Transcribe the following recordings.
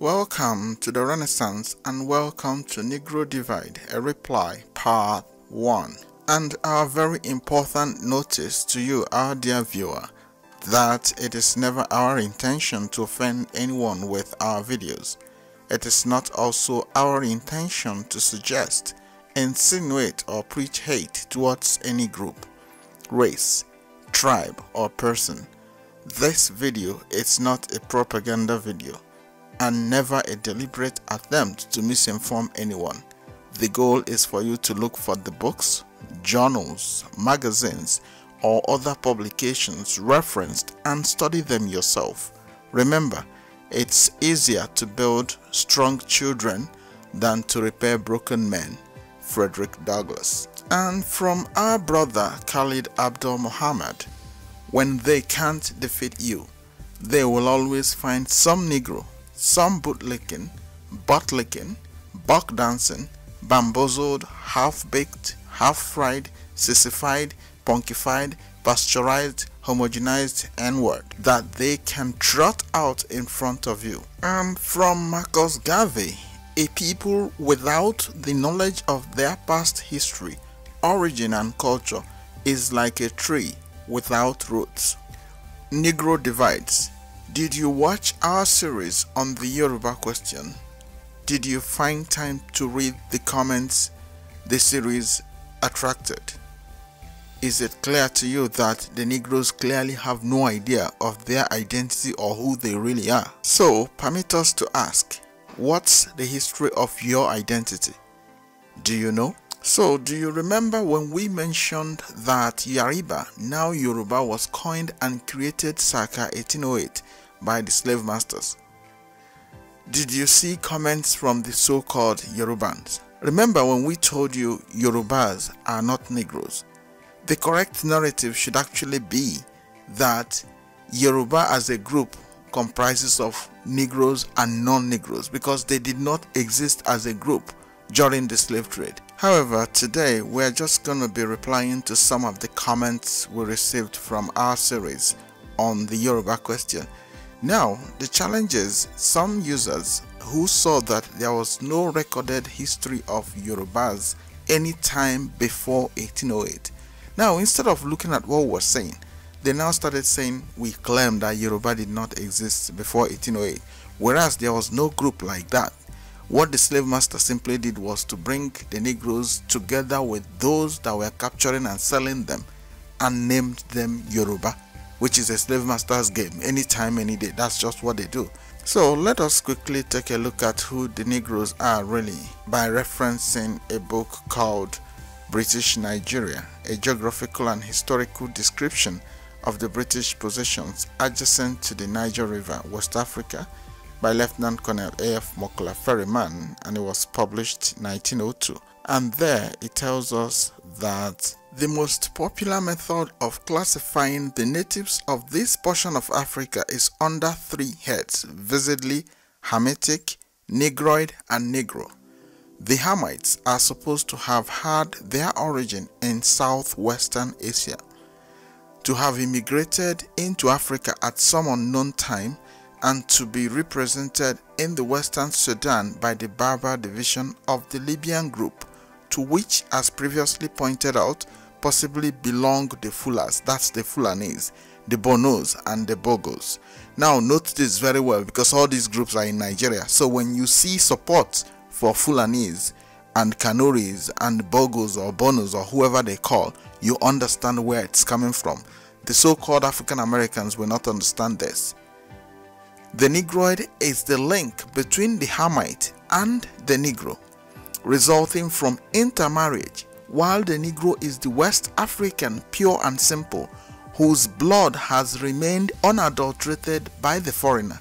Welcome to the Renaissance and welcome to Negro Divide, a reply, part 1. And our very important notice to you, our dear viewer, that it is never our intention to offend anyone with our videos. It is not also our intention to suggest, insinuate, or preach hate towards any group, race, tribe, or person. This video is not a propaganda video and never a deliberate attempt to misinform anyone. The goal is for you to look for the books, journals, magazines, or other publications referenced and study them yourself. Remember, it's easier to build strong children than to repair broken men. Frederick Douglass. And from our brother Khalid Abdul Muhammad, when they can't defeat you, they will always find some Negro some bootlicking, buttlicking, buck dancing, bamboozled, half-baked, half-fried, sissified, punkified, pasteurized, homogenized N-word that they can trot out in front of you. And from Marcus Garvey, a people without the knowledge of their past history, origin and culture is like a tree without roots. Negro divides did you watch our series on the Yoruba question? Did you find time to read the comments the series attracted? Is it clear to you that the Negroes clearly have no idea of their identity or who they really are? So, permit us to ask, what's the history of your identity? Do you know? So, do you remember when we mentioned that Yariba, now Yoruba, was coined and created circa 1808 by the slave masters? Did you see comments from the so-called Yorubans? Remember when we told you Yorubas are not Negroes? The correct narrative should actually be that Yoruba as a group comprises of Negroes and non-Negroes because they did not exist as a group during the slave trade. However, today we're just going to be replying to some of the comments we received from our series on the Yoruba question. Now, the challenge is some users who saw that there was no recorded history of Yorubas any time before 1808. Now, instead of looking at what we're saying, they now started saying we claim that Yoruba did not exist before 1808, whereas there was no group like that. What the slave master simply did was to bring the Negroes together with those that were capturing and selling them and named them Yoruba, which is a slave master's game, anytime, any day. That's just what they do. So let us quickly take a look at who the Negroes are really by referencing a book called British Nigeria, a geographical and historical description of the British possessions adjacent to the Niger River, West Africa, by Lieutenant Colonel A.F. Mockler-Ferryman and it was published 1902. And there it tells us that the most popular method of classifying the natives of this portion of Africa is under three heads, visibly Hamitic, Negroid, and Negro. The Hamites are supposed to have had their origin in southwestern Asia, to have immigrated into Africa at some unknown time and to be represented in the Western Sudan by the Berber division of the Libyan group, to which, as previously pointed out, possibly belong the Fulas, that's the Fulanis, the Bonos, and the Bogos. Now, note this very well because all these groups are in Nigeria. So, when you see support for Fulanis and Kanuris and Bogos or Bonos or whoever they call, you understand where it's coming from. The so called African Americans will not understand this. The Negroid is the link between the Hamite and the Negro, resulting from intermarriage, while the Negro is the West African pure and simple, whose blood has remained unadulterated by the foreigner.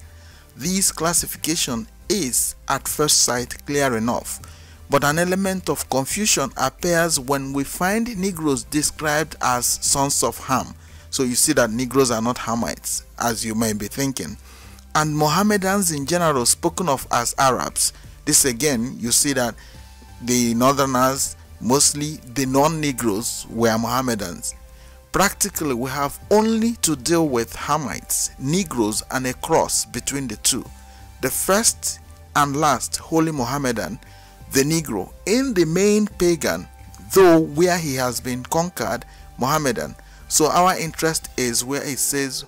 This classification is, at first sight, clear enough, but an element of confusion appears when we find Negroes described as sons of Ham. So you see that Negroes are not Hamites, as you may be thinking and Mohammedans in general spoken of as Arabs. This again, you see that the northerners, mostly the non-Negroes, were Mohammedans. Practically, we have only to deal with Hamites, Negroes, and a cross between the two. The first And last, Holy Mohammedan, the Negro, in the main pagan, though where he has been conquered, Mohammedan. So our interest is where it says,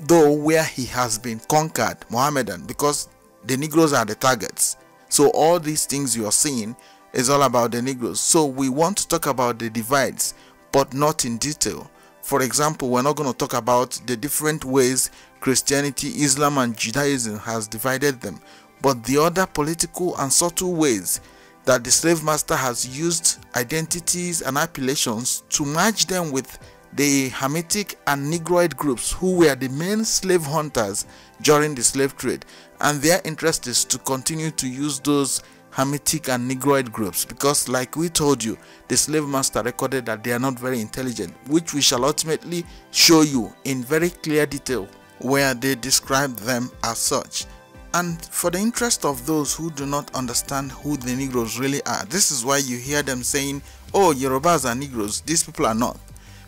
though where he has been conquered, Mohammedan, because the Negroes are the targets. So all these things you are seeing is all about the Negroes. So we want to talk about the divides, but not in detail. For example, we're not going to talk about the different ways Christianity, Islam, and Judaism has divided them, but the other political and subtle ways that the slave master has used identities and appellations to match them with the Hamitic and Negroid groups who were the main slave hunters during the slave trade, and their interest is to continue to use those Hamitic and Negroid groups because, like we told you, the slave master recorded that they are not very intelligent, which we shall ultimately show you in very clear detail where they describe them as such. And for the interest of those who do not understand who the Negroes really are, this is why you hear them saying, Oh, Yorubas are Negroes, these people are not.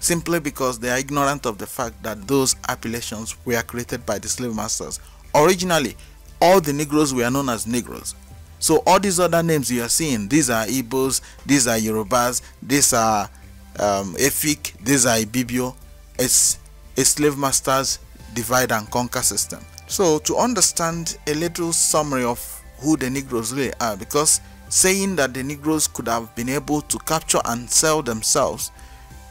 Simply because they are ignorant of the fact that those appellations were created by the slave masters. Originally, all the Negroes were known as Negroes. So all these other names you are seeing, these are Igbos, these are Yorubas, these are um, Efik, these are Ibibio. It's a slave master's divide and conquer system. So to understand a little summary of who the Negroes really are, because saying that the Negroes could have been able to capture and sell themselves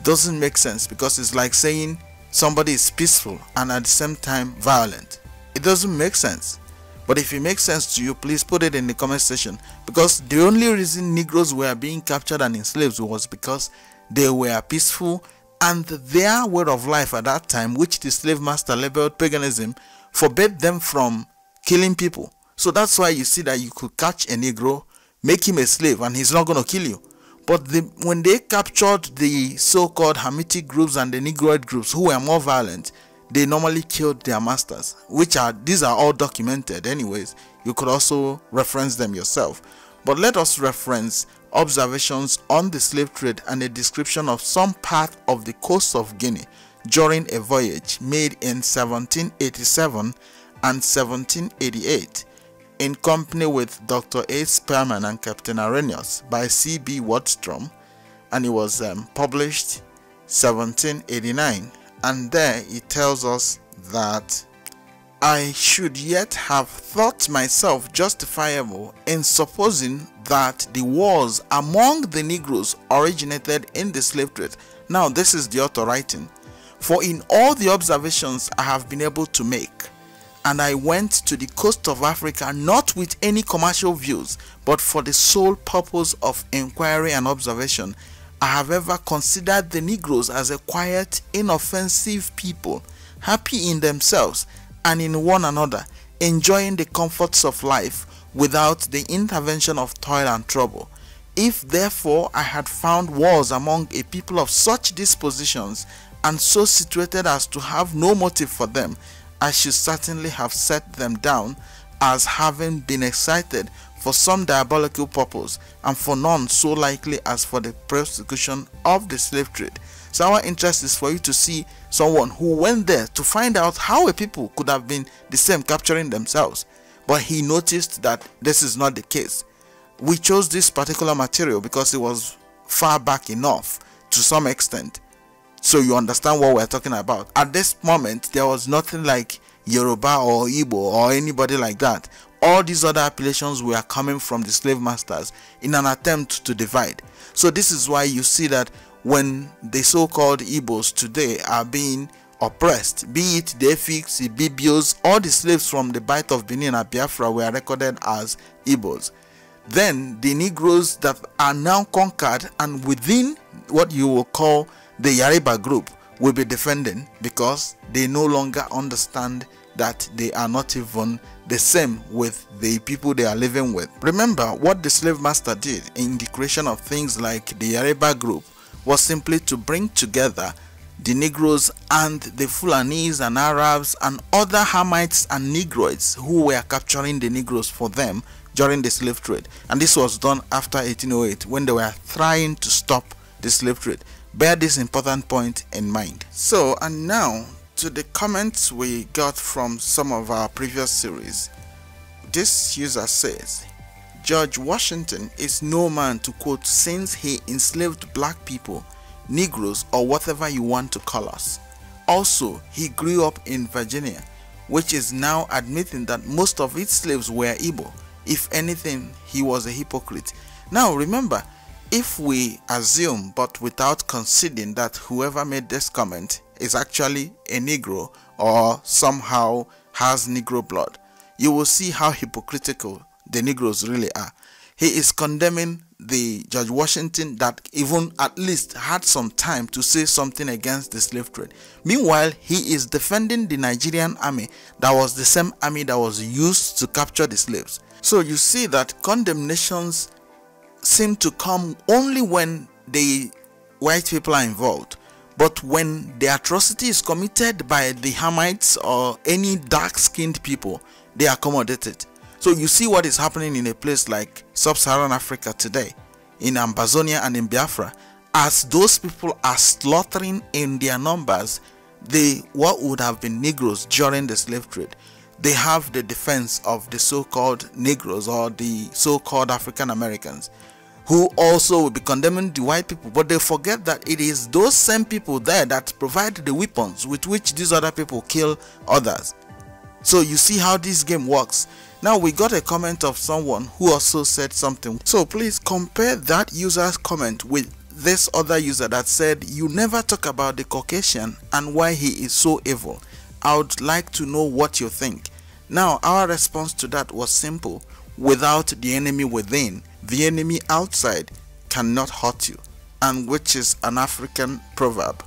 doesn't make sense because it's like saying somebody is peaceful and at the same time violent. It doesn't make sense. But if it makes sense to you, please put it in the comment section. Because the only reason Negroes were being captured and enslaved was because they were peaceful and their way of life at that time, which the slave master labeled paganism, forbade them from killing people. So that's why you see that you could catch a Negro, make him a slave, and he's not going to kill you. But the, when they captured the so-called Hamitic groups and the Negroid groups who were more violent, they normally killed their masters which are these are all documented anyways you could also reference them yourself but let us reference observations on the slave trade and a description of some part of the coast of Guinea during a voyage made in 1787 and 1788 in company with Dr. A. Sparrman and Captain Arrhenius by C.B. Wadström and it was um, published 1789 and there he tells us that I should yet have thought myself justifiable in supposing that the wars among the Negroes originated in the slave trade. Now, this is the author writing. For in all the observations I have been able to make, and I went to the coast of Africa not with any commercial views, but for the sole purpose of inquiry and observation, I have ever considered the Negroes as a quiet, inoffensive people, happy in themselves and in one another, enjoying the comforts of life without the intervention of toil and trouble. If therefore I had found wars among a people of such dispositions and so situated as to have no motive for them, I should certainly have set them down as having been excited for some diabolical purpose and for none so likely as for the prosecution of the slave trade. So our interest is for you to see someone who went there to find out how a people could have been the same capturing themselves. But he noticed that this is not the case. We chose this particular material because it was far back enough to some extent. So you understand what we're talking about. At this moment, there was nothing like Yoruba or Igbo or anybody like that all these other appellations were coming from the slave masters in an attempt to divide. So this is why you see that when the so-called Igbos today are being oppressed, be it the Efiks, the Bibios, all the slaves from the Bight of Benin and Biafra were recorded as Igbos. Then the Negroes that are now conquered and within what you will call the Yariba group will be defending because they no longer understand that they are not even the same with the people they are living with. Remember what the slave master did in the creation of things like the Yoruba group was simply to bring together the Negroes and the Fulanis and Arabs and other Hamites and Negroids who were capturing the Negroes for them during the slave trade. And this was done after 1808 when they were trying to stop the slave trade. Bear this important point in mind. So, and now to the comments we got from some of our previous series. This user says, George Washington is no man to quote since he enslaved black people, Negroes, or whatever you want to call us. Also, he grew up in Virginia, which is now admitting that most of its slaves were Igbo. If anything, he was a hypocrite. Now remember, if we assume but without conceding that whoever made this comment is actually a Negro or somehow has Negro blood, you will see how hypocritical the Negroes really are. He is condemning the George Washington that even at least had some time to say something against the slave trade. Meanwhile, he is defending the Nigerian army that was the same army that was used to capture the slaves. So you see that condemnations seem to come only when the white people are involved. But when the atrocity is committed by the Hamites or any dark-skinned people, they accommodate it. So you see what is happening in a place like sub-Saharan Africa today, in Ambazonia and in Biafra, as those people are slaughtering in their numbers the what would have been Negroes during the slave trade. They have the defense of the so-called Negroes or the so-called African Americans who also will be condemning the white people but they forget that it is those same people there that provide the weapons with which these other people kill others so you see how this game works now we got a comment of someone who also said something. So please compare that user's comment with this other user that said you never talk about the Caucasian and why he is so evil. I would like to know what you think. Now our response to that was simple. Without the enemy within, the enemy outside cannot hurt you. And which is an African proverb.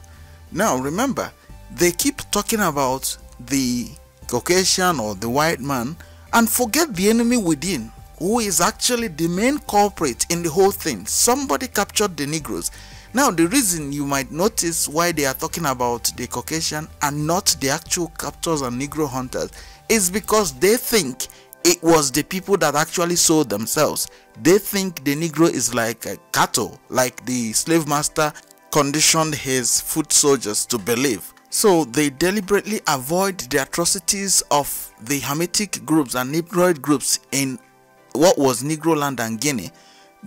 Now remember, they keep talking about the Caucasian or the white man and forget the enemy within who is actually the main culprit in the whole thing. Somebody captured the Negroes. Now, the reason you might notice why they are talking about the Caucasian and not the actual captors and Negro hunters is because they think it was the people that actually sold themselves. They think the Negro is like a cattle, like the slave master conditioned his foot soldiers to believe. So they deliberately avoid the atrocities of the Hamitic groups and Negroid groups in what was Negroland and Guinea,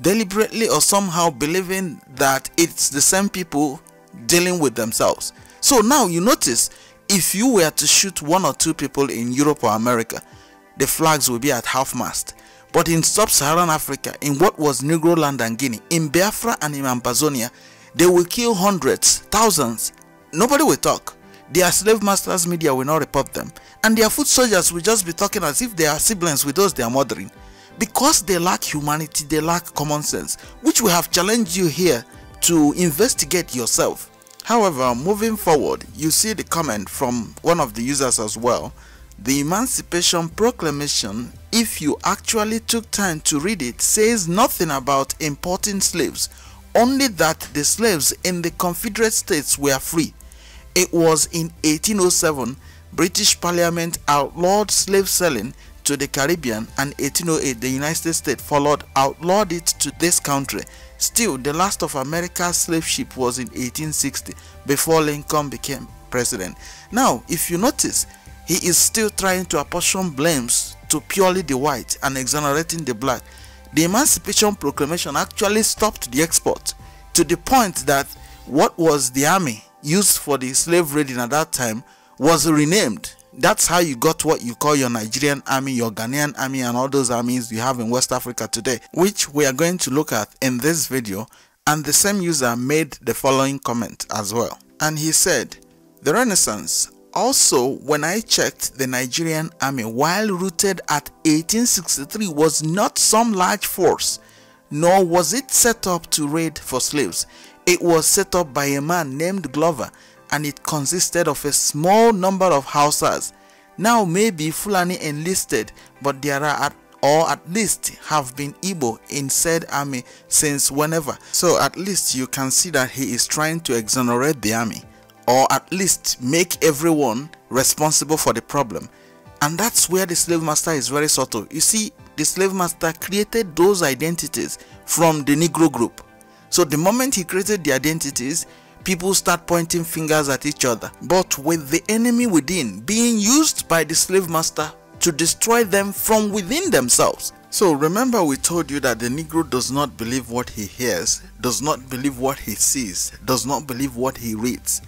deliberately or somehow believing that it's the same people dealing with themselves. So now you notice if you were to shoot one or two people in Europe or America, the flags will be at half mast. But in sub-Saharan Africa, in what was Negroland and Guinea, in Biafra and in Ambazonia, they will kill hundreds, thousands, Nobody will talk. Their slave masters media will not report them. And their foot soldiers will just be talking as if they are siblings with those they are murdering. Because they lack humanity, they lack common sense, which we have challenged you here to investigate yourself. However, moving forward, you see the comment from one of the users as well. The Emancipation Proclamation, if you actually took time to read it, says nothing about importing slaves, only that the slaves in the Confederate States were free. It was in 1807 British Parliament outlawed slave selling to the Caribbean and 1808 the United States followed outlawed it to this country. Still, the last of America's slave ship was in 1860 before Lincoln became president. Now, if you notice, he is still trying to apportion blames to purely the white and exonerating the black. The Emancipation Proclamation actually stopped the export to the point that what was the army used for the slave raiding at that time was renamed. That's how you got what you call your Nigerian army, your Ghanaian army, and all those armies you have in West Africa today, which we are going to look at in this video. And the same user made the following comment as well. And he said, The Renaissance. Also, when I checked, the Nigerian army, while rooted at 1863, was not some large force, nor was it set up to raid for slaves. It was set up by a man named Glover and it consisted of a small number of Hausas. Now maybe Fulani enlisted but there are at or at least have been Igbo in said army since whenever. So at least you can see that he is trying to exonerate the army or at least make everyone responsible for the problem. And that's where the slave master is very subtle. You see, the slave master created those identities from the Negro group. So the moment he created the identities, people start pointing fingers at each other. But with the enemy within being used by the slave master to destroy them from within themselves. So remember we told you that the Negro does not believe what he hears, does not believe what he sees, does not believe what he reads,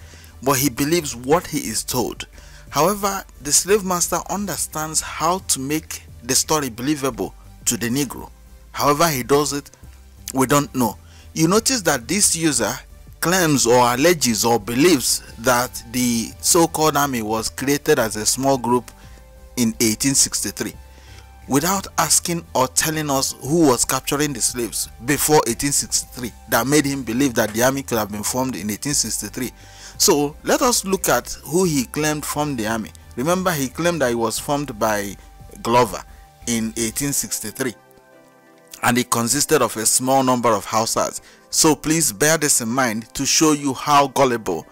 but he believes what he is told. However, the slave master understands how to make the story believable to the Negro. However he does it, we don't know. You notice that this user claims or alleges or believes that the so-called army was created as a small group in 1863 without asking or telling us who was capturing the slaves before 1863 that made him believe that the army could have been formed in 1863 so let us look at who he claimed formed the army remember he claimed that it was formed by glover in 1863 and it consisted of a small number of Hausas. So please bear this in mind to show you how gullible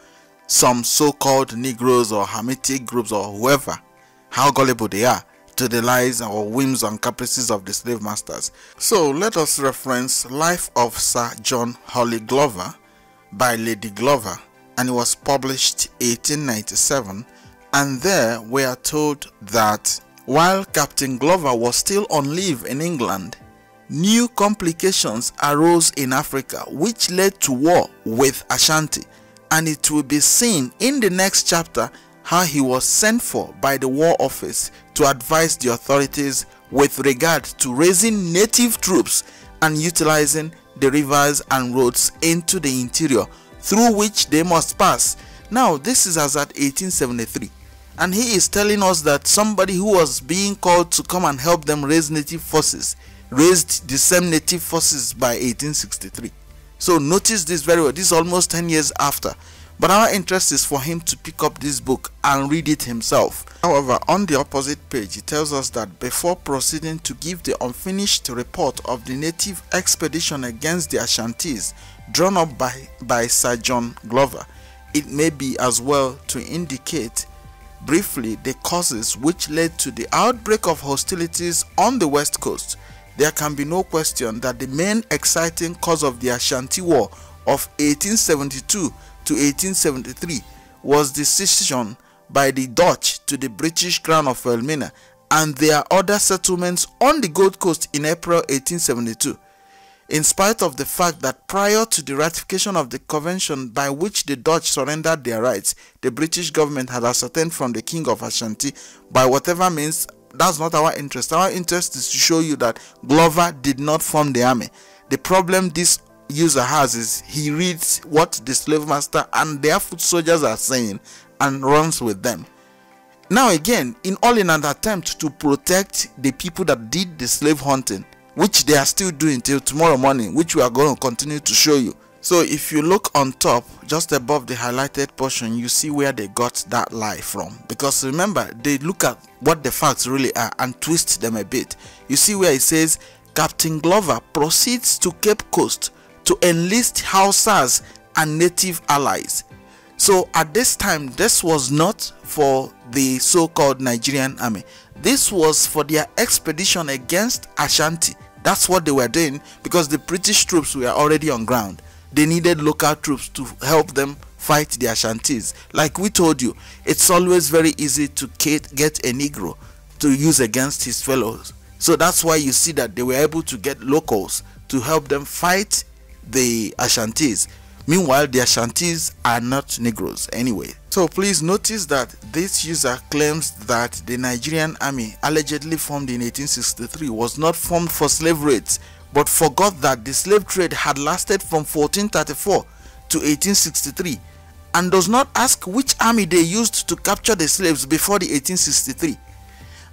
some so-called Negroes or Hamitic groups or whoever, how gullible they are to the lies or whims and caprices of the slave masters. So let us reference Life of Sir John Hawley Glover by Lady Glover and it was published 1897 and there we are told that while Captain Glover was still on leave in England new complications arose in Africa which led to war with Ashanti and it will be seen in the next chapter how he was sent for by the war office to advise the authorities with regard to raising native troops and utilizing the rivers and roads into the interior through which they must pass. Now this is as at 1873 and he is telling us that somebody who was being called to come and help them raise native forces raised the same native forces by 1863. So notice this very well. This is almost 10 years after. But our interest is for him to pick up this book and read it himself. However, on the opposite page, he tells us that before proceeding to give the unfinished report of the native expedition against the Ashantis drawn up by, by Sir John Glover, it may be as well to indicate briefly the causes which led to the outbreak of hostilities on the west coast there can be no question that the main exciting cause of the Ashanti War of 1872 to 1873 was the cession by the Dutch to the British Crown of Elmina and their other settlements on the Gold Coast in April 1872. In spite of the fact that prior to the ratification of the convention by which the Dutch surrendered their rights, the British government had ascertained from the King of Ashanti by whatever means that's not our interest. Our interest is to show you that Glover did not form the army. The problem this user has is he reads what the slave master and their foot soldiers are saying and runs with them. Now again, in all in an attempt to protect the people that did the slave hunting, which they are still doing till tomorrow morning, which we are going to continue to show you. So if you look on top, just above the highlighted portion, you see where they got that lie from. Because remember, they look at what the facts really are and twist them a bit. You see where it says, Captain Glover proceeds to Cape Coast to enlist Hausas and native allies. So at this time, this was not for the so-called Nigerian army. This was for their expedition against Ashanti. That's what they were doing because the British troops were already on ground they needed local troops to help them fight the Ashantis. Like we told you, it's always very easy to get a Negro to use against his fellows. So that's why you see that they were able to get locals to help them fight the Ashantis. Meanwhile, the Ashantis are not Negroes anyway. So please notice that this user claims that the Nigerian army allegedly formed in 1863 was not formed for slave raids but forgot that the slave trade had lasted from 1434 to 1863 and does not ask which army they used to capture the slaves before the 1863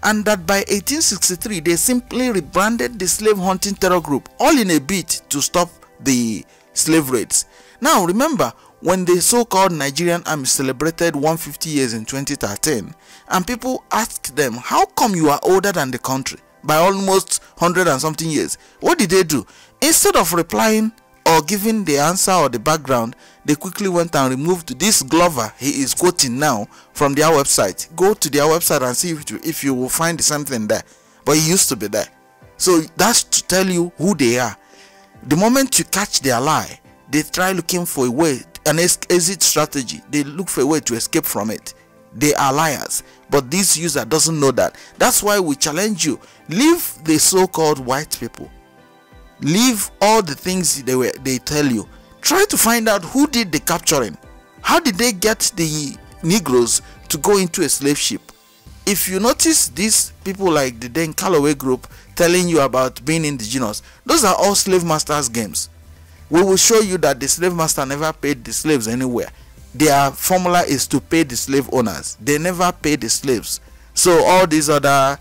and that by 1863 they simply rebranded the slave hunting terror group all in a bid to stop the slave raids. Now remember when the so-called Nigerian army celebrated 150 years in 2013 and people asked them how come you are older than the country by almost 100 and something years. What did they do? Instead of replying or giving the answer or the background, they quickly went and removed this Glover he is quoting now from their website. Go to their website and see if you, if you will find something there. But he used to be there. So that's to tell you who they are. The moment you catch their lie, they try looking for a way, an exit strategy. They look for a way to escape from it. They are liars. but this user doesn't know that. That's why we challenge you. Leave the so-called white people. Leave all the things they were they tell you. Try to find out who did the capturing. How did they get the negroes to go into a slave ship? If you notice these people like the Dane Calloway group telling you about being indigenous those are all slave masters games we will show you that the slave master never paid the slaves anywhere. Their formula is to pay the slave owners. They never pay the slaves. So all these other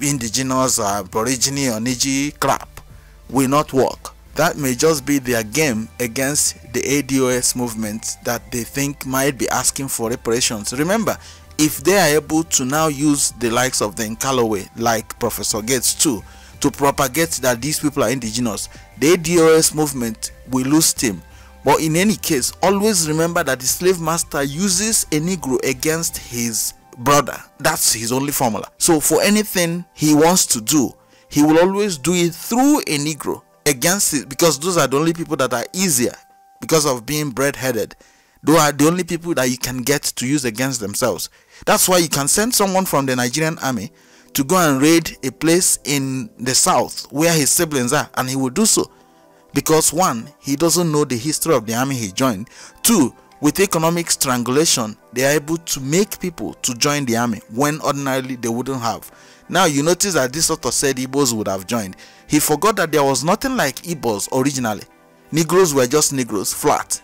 indigenous uh, aborigine or niji crap will not work. That may just be their game against the ADOS movement that they think might be asking for reparations. Remember if they are able to now use the likes of the Calloway like Professor Gates too to propagate that these people are indigenous the ADOS movement will lose steam but in any case, always remember that the slave master uses a Negro against his brother. That's his only formula. So for anything he wants to do, he will always do it through a Negro against it because those are the only people that are easier because of being bread-headed. Those are the only people that you can get to use against themselves. That's why you can send someone from the Nigerian army to go and raid a place in the south where his siblings are and he will do so because one, he doesn't know the history of the army he joined. Two, with economic strangulation, they are able to make people to join the army when ordinarily they wouldn't have. Now you notice that this author said Igbos would have joined. He forgot that there was nothing like Igbos originally. Negroes were just Negroes, flat.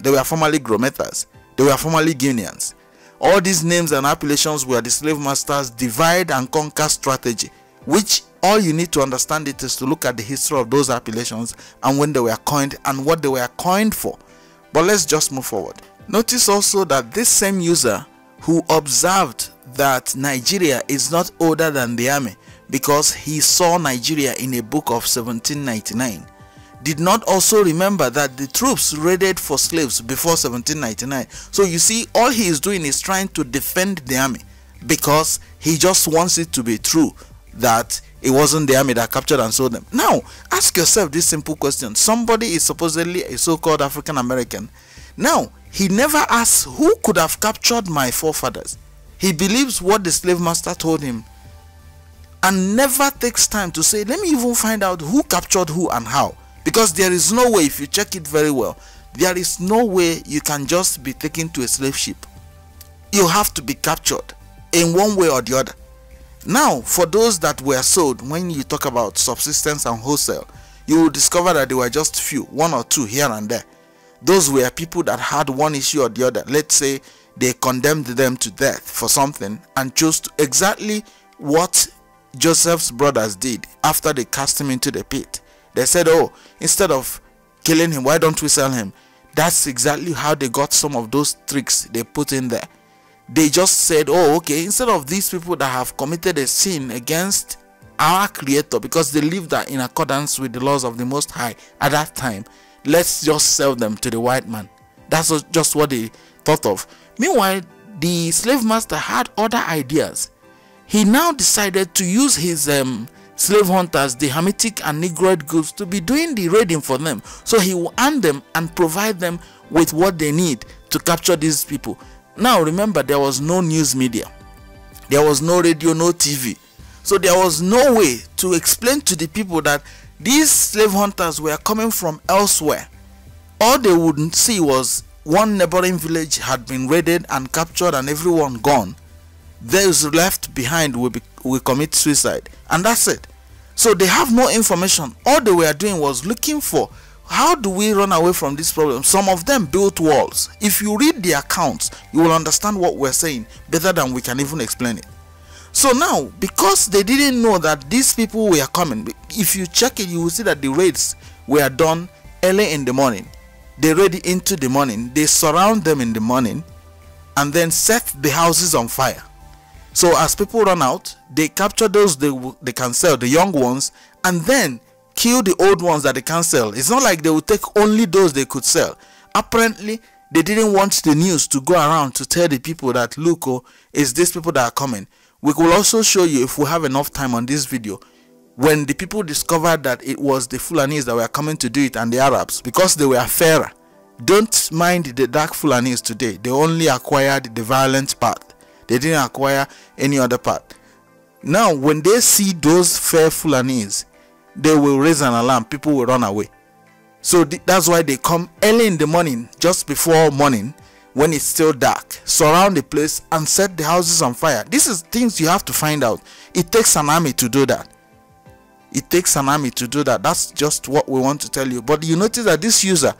They were formerly Grometas. They were formerly Guineans. All these names and appellations were the slave masters' divide and conquer strategy, which all you need to understand it is to look at the history of those appellations and when they were coined and what they were coined for. But let's just move forward. Notice also that this same user who observed that Nigeria is not older than the army because he saw Nigeria in a book of 1799 did not also remember that the troops raided for slaves before 1799. So you see, all he is doing is trying to defend the army because he just wants it to be true that it wasn't the army that captured and sold them. Now, ask yourself this simple question. Somebody is supposedly a so-called African American. Now, he never asks who could have captured my forefathers. He believes what the slave master told him and never takes time to say, let me even find out who captured who and how. Because there is no way, if you check it very well, there is no way you can just be taken to a slave ship. You have to be captured in one way or the other. Now, for those that were sold, when you talk about subsistence and wholesale, you will discover that there were just few, one or two here and there. Those were people that had one issue or the other. Let's say they condemned them to death for something and chose to exactly what Joseph's brothers did after they cast him into the pit. They said, Oh, instead of killing him, why don't we sell him? That's exactly how they got some of those tricks they put in there they just said, oh, okay, instead of these people that have committed a sin against our creator because they lived that in accordance with the laws of the Most High at that time, let's just sell them to the white man. That's just what they thought of. Meanwhile, the slave master had other ideas. He now decided to use his um, slave hunters, the Hamitic and Negroid groups, to be doing the raiding for them. So he will arm them and provide them with what they need to capture these people. Now remember, there was no news media, there was no radio, no TV. So there was no way to explain to the people that these slave hunters were coming from elsewhere. All they would see was one neighboring village had been raided and captured and everyone gone. Those left behind will, be, will commit suicide. And that's it. So they have no information. All they were doing was looking for how do we run away from this problem? Some of them built walls. If you read the accounts, you will understand what we're saying better than we can even explain it. So now, because they didn't know that these people were coming, if you check it, you will see that the raids were done early in the morning. They raid into the morning, they surround them in the morning, and then set the houses on fire. So as people run out, they capture those they, they can sell, the young ones, and then kill the old ones that they can't sell. It's not like they will take only those they could sell. Apparently, they didn't want the news to go around to tell the people that look, oh, it's these people that are coming. We will also show you if we have enough time on this video when the people discovered that it was the Fulanis that were coming to do it and the Arabs because they were fairer. Don't mind the dark Fulanis today. They only acquired the violent path. They didn't acquire any other part. Now, when they see those fair Fulanis, they will raise an alarm. People will run away. So th- that's why they come early in the morning, just before morning, when it's still dark, surround the place and set the houses on fire. This is things you have to find out. It takes an army to do that. It takes an army to do that. That's just what we want to tell you. But you notice that this user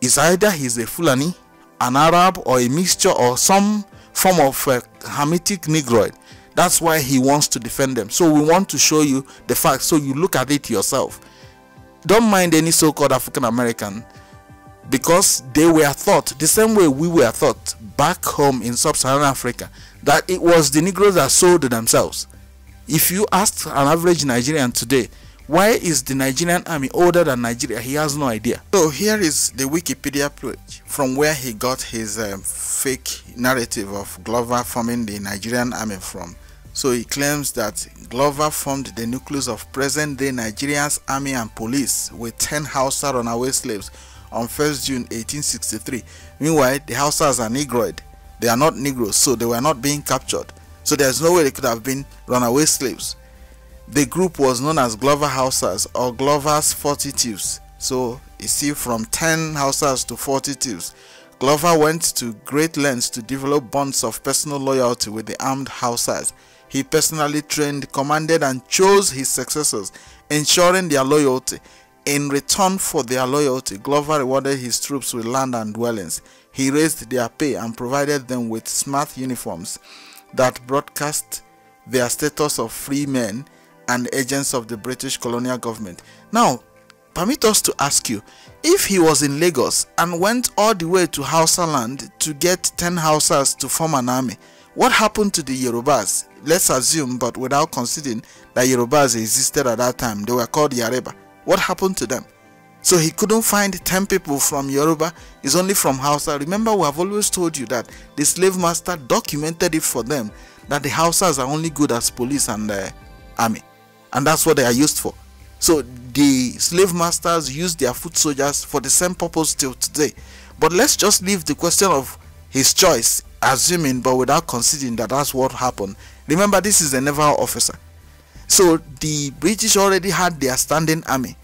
is either he's a Fulani, an Arab, or a mixture, or some form of uh, Hamitic Negroid. That's why he wants to defend them. So we want to show you the facts so you look at it yourself. Don't mind any so called African American because they were thought the same way we were thought back home in sub Saharan Africa that it was the Negroes that sold themselves. If you ask an average Nigerian today, why is the Nigerian army older than Nigeria? He has no idea. So here is the Wikipedia page from where he got his uh, fake narrative of Glover forming the Nigerian army from. So he claims that Glover formed the nucleus of present-day Nigeria's army and police with 10 Hausa runaway slaves on 1st June 1863. Meanwhile, the Hausas are Negroid. They are not Negroes, so they were not being captured. So there's no way they could have been runaway slaves. The group was known as Glover Hausas or Glover's 40 Thieves. So you see from 10 Hausas to 40 Thieves. Glover went to great lengths to develop bonds of personal loyalty with the armed Hausas he personally trained, commanded, and chose his successors, ensuring their loyalty. In return for their loyalty, Glover rewarded his troops with land and dwellings. He raised their pay and provided them with smart uniforms that broadcast their status of free men and agents of the British colonial government. Now, permit us to ask you if he was in Lagos and went all the way to Hausa land to get 10 Hausas to form an army, what happened to the Yorubas? Let's assume, but without considering that Yorubas existed at that time. They were called Yareba. What happened to them? So he couldn't find 10 people from Yoruba, He's only from Hausa. Remember, we have always told you that the slave master documented it for them that the Hausas are only good as police and uh, army. And that's what they are used for. So the slave masters use their foot soldiers for the same purpose till today. But let's just leave the question of his choice assuming but without considering that that's what happened. Remember this is a naval officer. So the british already had their standing army.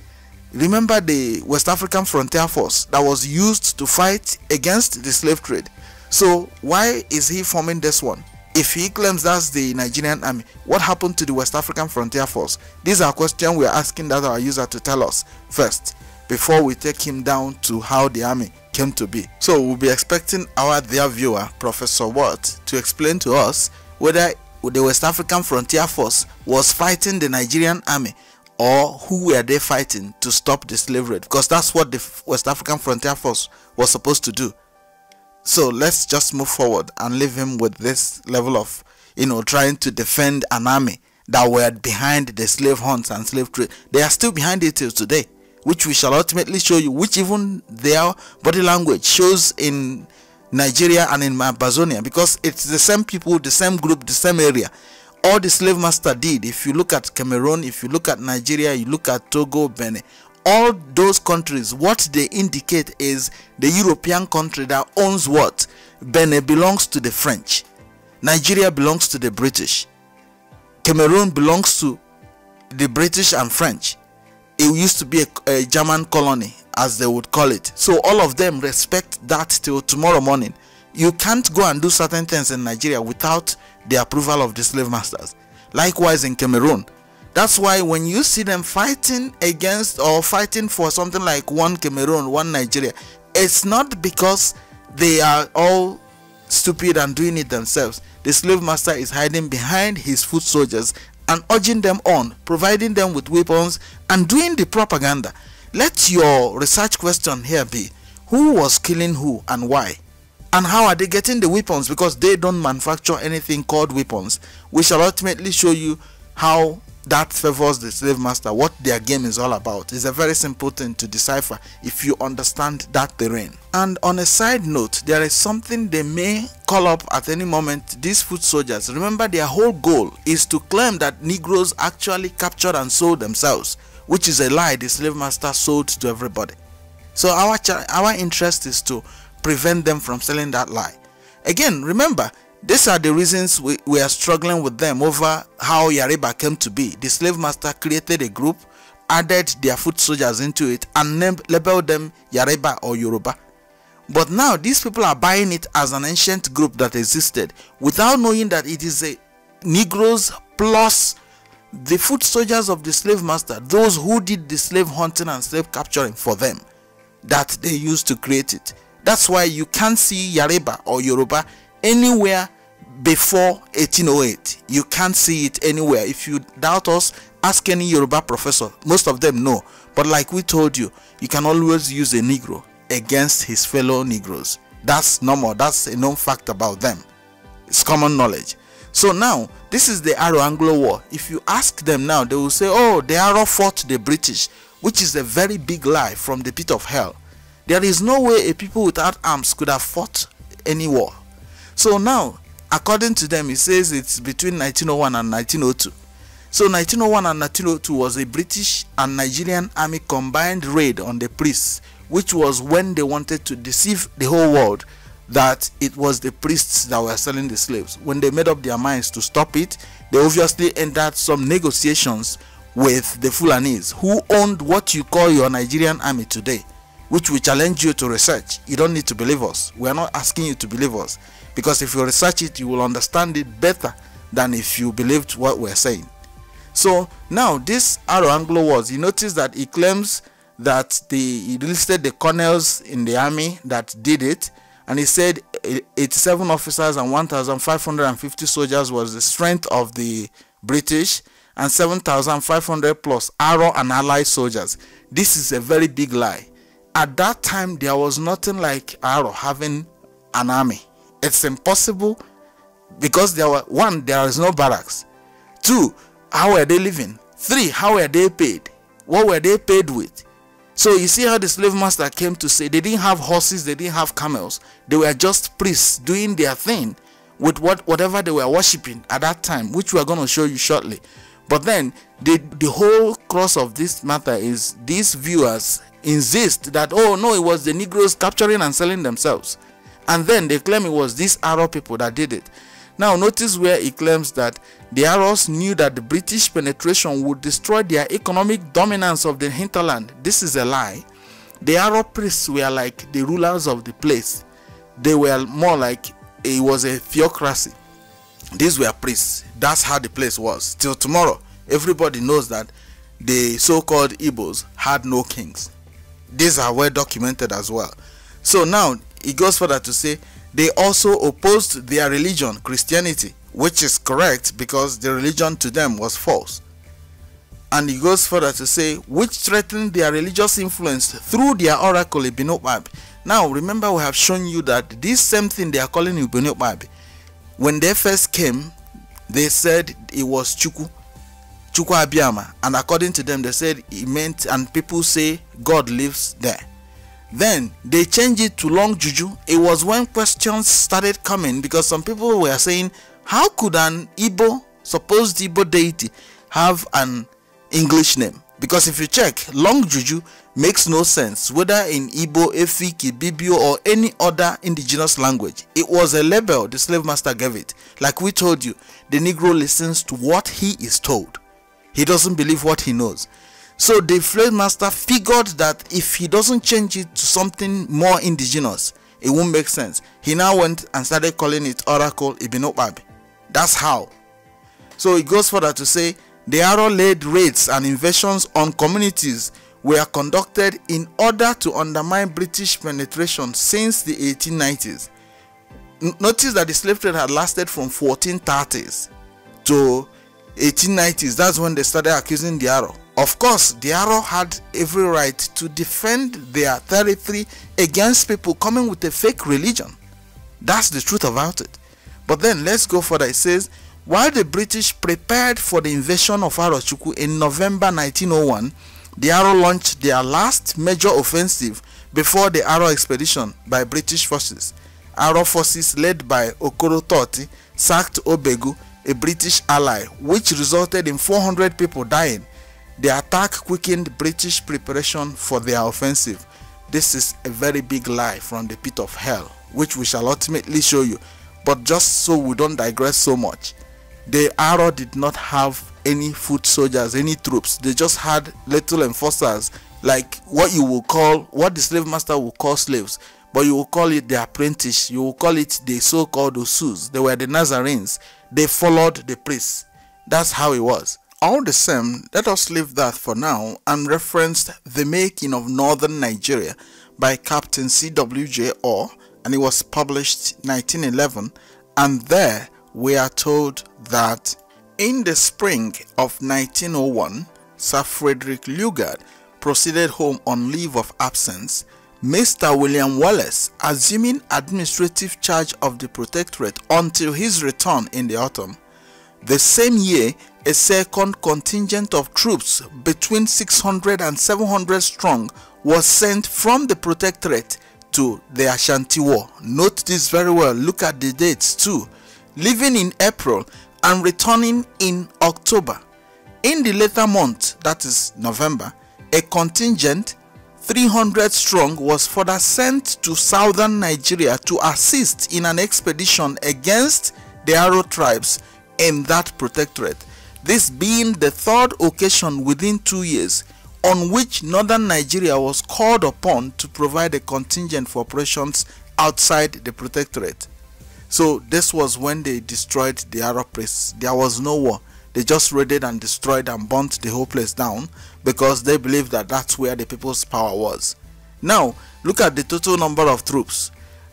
Remember the west african frontier force that was used to fight against the slave trade. So why is he forming this one if he claims that's the nigerian army what happened to the west african frontier force these are questions we are asking that our user to tell us first before we take him down to how the army came to be. So we'll be expecting our dear viewer, Professor Watt, to explain to us whether the West African Frontier Force was fighting the Nigerian army or who were they fighting to stop the slavery because that's what the West African Frontier Force was supposed to do. So let's just move forward and leave him with this level of, you know, trying to defend an army that were behind the slave hunts and slave trade. They are still behind it till today which we shall ultimately show you, which even their body language shows in Nigeria and in Ambazonia because it's the same people, the same group, the same area. All the slave master did, if you look at Cameroon, if you look at Nigeria, you look at Togo, Benin, all those countries, what they indicate is the European country that owns what? Benin belongs to the French. Nigeria belongs to the British. Cameroon belongs to the British and French it used to be a, a, German colony, as they would call it. So all of them respect that till tomorrow morning. You can't go and do certain things in Nigeria without the approval of the slave masters. Likewise in Cameroon. That's why when you see them fighting against or fighting for something like one Cameroon, one Nigeria, it's not because they are all stupid and doing it themselves. The slave master is hiding behind his foot soldiers and urging them on, providing them with weapons, and doing the propaganda. Let your research question here be who was killing who and why? And how are they getting the weapons? Because they don't manufacture anything called weapons. We shall ultimately show you how that favors the slave master, what their game is all about. It's a very simple thing to decipher if you understand that terrain. And on a side note, there is something they may call up at any moment these foot soldiers. Remember, their whole goal is to claim that Negroes actually captured and sold themselves, which is a lie the slave master sold to everybody. So our our interest is to prevent them from selling that lie. Again, remember, These are the reasons we, we are struggling with them over how Yariba came to be. The slave master created a group, added their foot soldiers into it, and named, labeled them Yariba or Yoruba. But now these people are buying it as an ancient group that existed without knowing that it is a Negroes plus the foot soldiers of the slave master, those who did the slave hunting and slave capturing for them, that they used to create it. That's why you can't see Yariba or Yoruba anywhere before 1808. You can't see it anywhere. If you doubt us, ask any Yoruba professor. Most of them know. But like we told you, you can always use a Negro against his fellow Negroes. That's normal. That's a known fact about them. It's common knowledge. So now, this is the Aro-Anglo War. If you ask them now, they will say, oh, the Aro fought the British, which is a very big lie from the pit of hell. There is no way a people without arms could have fought any war. So now, according to them, it says it's between 1901 and 1902. So 1901 and 1902 was a British and Nigerian army combined raid on the priests, which was when they wanted to deceive the whole world that it was the priests that were selling the slaves. When they made up their minds to stop it, they obviously entered some negotiations with the Fulanese, who owned what you call your Nigerian army today, which we challenge you to research. You don't need to believe us. We are not asking you to believe us, because if you research it, you will understand it better than if you believed what we're saying. So now this Aro-Anglo Wars, you notice that he claims that the he listed the colonels in the army that did it and he said 87 officers and 1,550 soldiers was the strength of the British and 7,500 plus Aro and Allied soldiers. This is a very big lie. At that time, there was nothing like Aro having an army. It's impossible because there were one, there is no barracks. Two, how were they living? Three, how were they paid? What were they paid with? So you see how the slave master came to say they didn't have horses, they didn't have camels. They were just priests doing their thing with what whatever they were worshipping at that time, which we are going to show you shortly. But then the the whole cross of this matter is these viewers insist that oh no, it was the Negroes capturing and selling themselves. And then they claim it was these Arab people that did it. Now notice where he claims that the Arabs knew that the British penetration would destroy their economic dominance of the hinterland. This is a lie. The Arab priests were like the rulers of the place. They were more like it was a theocracy. These were priests. That's how the place was. Till tomorrow, everybody knows that the so-called Igbos had no kings. These are well documented as well. So now, it goes further to say they also opposed their religion, Christianity, which is correct because the religion to them was false. And he goes further to say, which threatened their religious influence through their oracle Ibini Ukpabi. Now, remember, we have shown you that this same thing they are calling Ibini Ukpabi. When they first came, they said it was Chuku, Chuku Abiyama, and according to them, they said it meant, and people say God lives there. Then they changed it to long juju. It was when questions started coming because some people were saying, how could an Igbo, supposed Igbo deity, have an English name? Because if you check, long juju makes no sense whether in Igbo, Efik, Ibibio, or any other indigenous language. It was a label the slave master gave it. Like we told you, the Negro listens to what he is told. He doesn't believe what he knows. So the slave master figured that if he doesn't change it to something more indigenous, it won't make sense. He now went and started calling it Oracle Ibn That's how. So it goes further to say the Aro-led raids and invasions on communities were conducted in order to undermine British penetration since the 1890s. Notice that the slave trade had lasted from 1430s to 1890s. That's when they started accusing the Aro of course, the Aro had every right to defend their territory against people coming with a fake religion. That's the truth about it. But then let's go further. It says, while the British prepared for the invasion of Arochukwu in November 1901, the Aro launched their last major offensive before the Aro expedition by British forces. Aro forces led by Okoro Toti sacked Obegu, a British ally, which resulted in 400 people dying the attack quickened British preparation for their offensive. This is a very big lie from the pit of hell, which we shall ultimately show you. But just so we don't digress so much, the Aro did not have any foot soldiers, any troops. They just had little enforcers, like what you will call, what the slave master will call slaves, but you will call it the apprentice. You will call it the so-called Osus. They were the Nazarenes. They followed the priests. That's how it was. All the same, let us leave that for now and reference the making of Northern Nigeria by Captain C.W.J. Orr and it was published 1911 and there we are told that in the spring of 1901 Sir Frederick Lugard proceeded home on leave of absence Mr. William Wallace assuming administrative charge of the protectorate until his return in the autumn. The same year, a second contingent of troops between 600 and 700 strong was sent from the protectorate to the Ashanti War. Note this very well, look at the dates too. Leaving in April and returning in October. In the later month, that is November, a contingent 300 strong was further sent to southern Nigeria to assist in an expedition against the Aro tribes in that protectorate. This being the third occasion within two years on which northern Nigeria was called upon to provide a contingent for operations outside the protectorate. So this was when they destroyed the Arab place. There was no war. They just raided and destroyed and burnt the whole place down because they believed that that's where the people's power was. Now, look at the total number of troops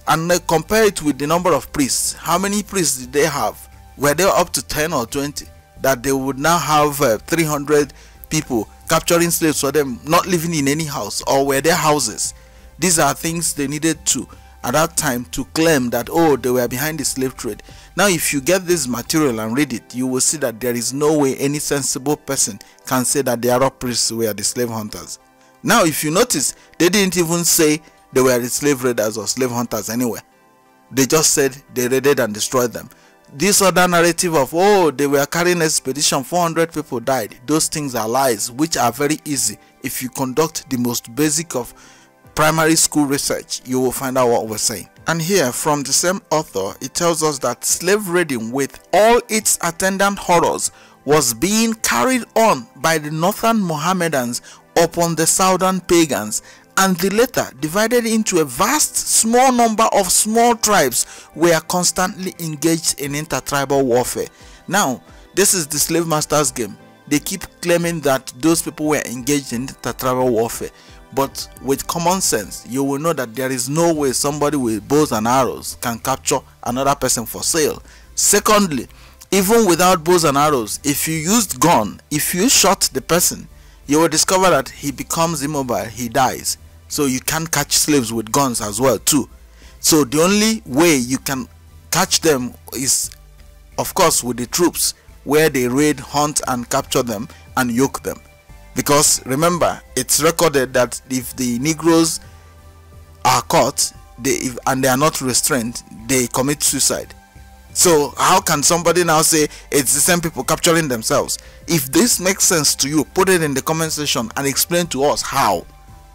and compare it with the number of priests. How many priests did they have? Were they up to 10 or 20? That they would now have uh, 300 people capturing slaves for them, not living in any house, or were their houses? These are things they needed to at that time to claim that oh they were behind the slave trade. Now if you get this material and read it you will see that there is no way any sensible person can say that the arab priests were the slave hunters. Now if you notice they didn't even say they were the slave raiders or slave hunters anywhere. They just said they raided and destroyed them this other narrative of oh they were carrying expedition 400 people died those things are lies which are very easy if you conduct the most basic of primary school research, you will find out what we're saying. And here, from the same author, it tells us that slave raiding with all its attendant horrors was being carried on by the northern Mohammedans upon the southern pagans and the latter divided into a vast small number of small tribes were constantly engaged in intertribal warfare. Now, this is the slave masters game. They keep claiming that those people were engaged in intertribal warfare. But with common sense, you will know that there is no way somebody with bows and arrows can capture another person for sale. Secondly, even without bows and arrows, if you used gun, if you shot the person, you will discover that he becomes immobile, he dies. So you can't catch slaves with guns as well too. So the only way you can catch them is of course with the troops where they raid, hunt and capture them and yoke them. Because remember it's recorded that if the negroes are caught they if, and they are not restrained they commit suicide. So how can somebody now say it's the same people capturing themselves? If this makes sense to you put it in the comment section and explain to us how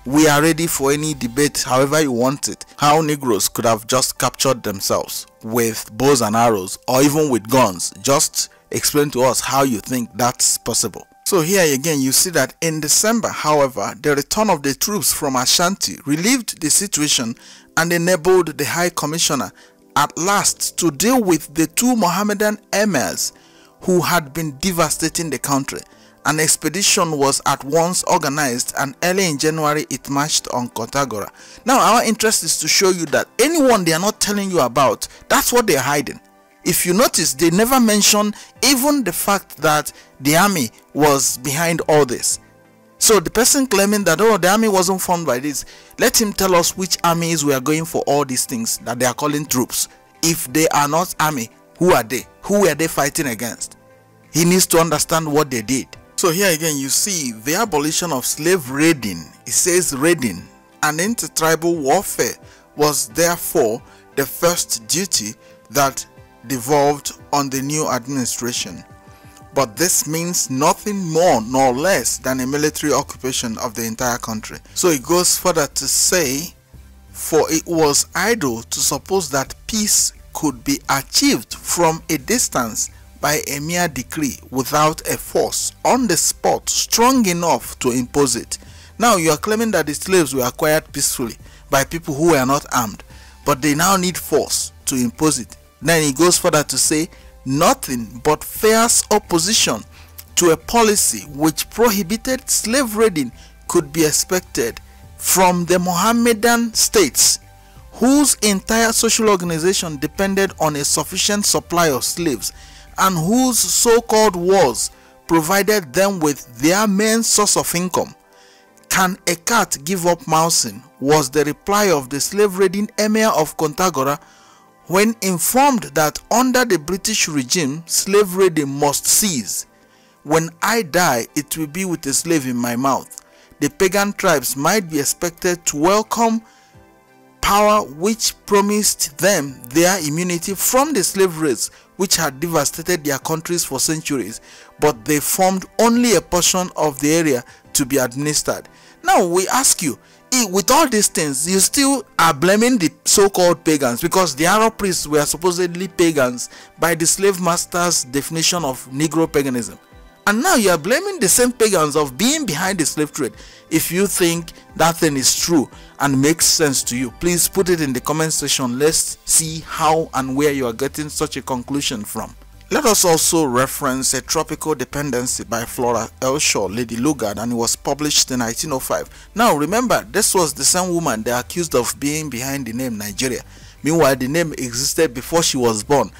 we are ready for any debate however you want it. How negroes could have just captured themselves with bows and arrows or even with guns. Just explain to us how you think that's possible. So here again you see that in December, however, the return of the troops from Ashanti relieved the situation and enabled the High Commissioner at last to deal with the two Mohammedan emirs who had been devastating the country. An expedition was at once organized and early in January it marched on Kontagora. Now our interest is to show you that anyone they are not telling you about, that's what they're hiding. If you notice they never mention even the fact that the army was behind all this. So the person claiming that oh the army wasn't formed by this let him tell us which armies were going for all these things that they are calling troops. If they are not army who are they? Who were they fighting against? He needs to understand what they did so here again you see the abolition of slave raiding it says raiding and intertribal warfare was therefore the first duty that devolved on the new administration. But this means nothing more nor less than a military occupation of the entire country. So it goes further to say, for it was idle to suppose that peace could be achieved from a distance by a mere decree without a force on the spot strong enough to impose it. Now you are claiming that the slaves were acquired peacefully by people who were not armed, but they now need force to impose it. Then he goes further to say, nothing but fierce opposition to a policy which prohibited slave raiding could be expected from the Mohammedan states whose entire social organization depended on a sufficient supply of slaves and whose so-called wars provided them with their main source of income. Can a cat give up mousing? was the reply of the slave-raiding emir of Kontagora when informed that under the British regime, slave raiding must cease. When I die, it will be with a slave in my mouth. The pagan tribes might be expected to welcome power which promised them their immunity from the slave race which had devastated their countries for centuries, but they formed only a portion of the area to be administered. Now we ask you, with all these things, you still are blaming the so-called pagans because the Arab priests were supposedly pagans by the slave master's definition of Negro paganism. And now you are blaming the same pagans of being behind the slave trade. If you think that thing is true and makes sense to you, please put it in the comment section. Let's see how and where you are getting such a conclusion from. Let us also reference A Tropical Dependency by Flora L. Shaw, Lady Lugard, and it was published in 1905. Now remember, this was the same woman they accused of being behind the name Nigeria. Meanwhile, the name existed before she was born.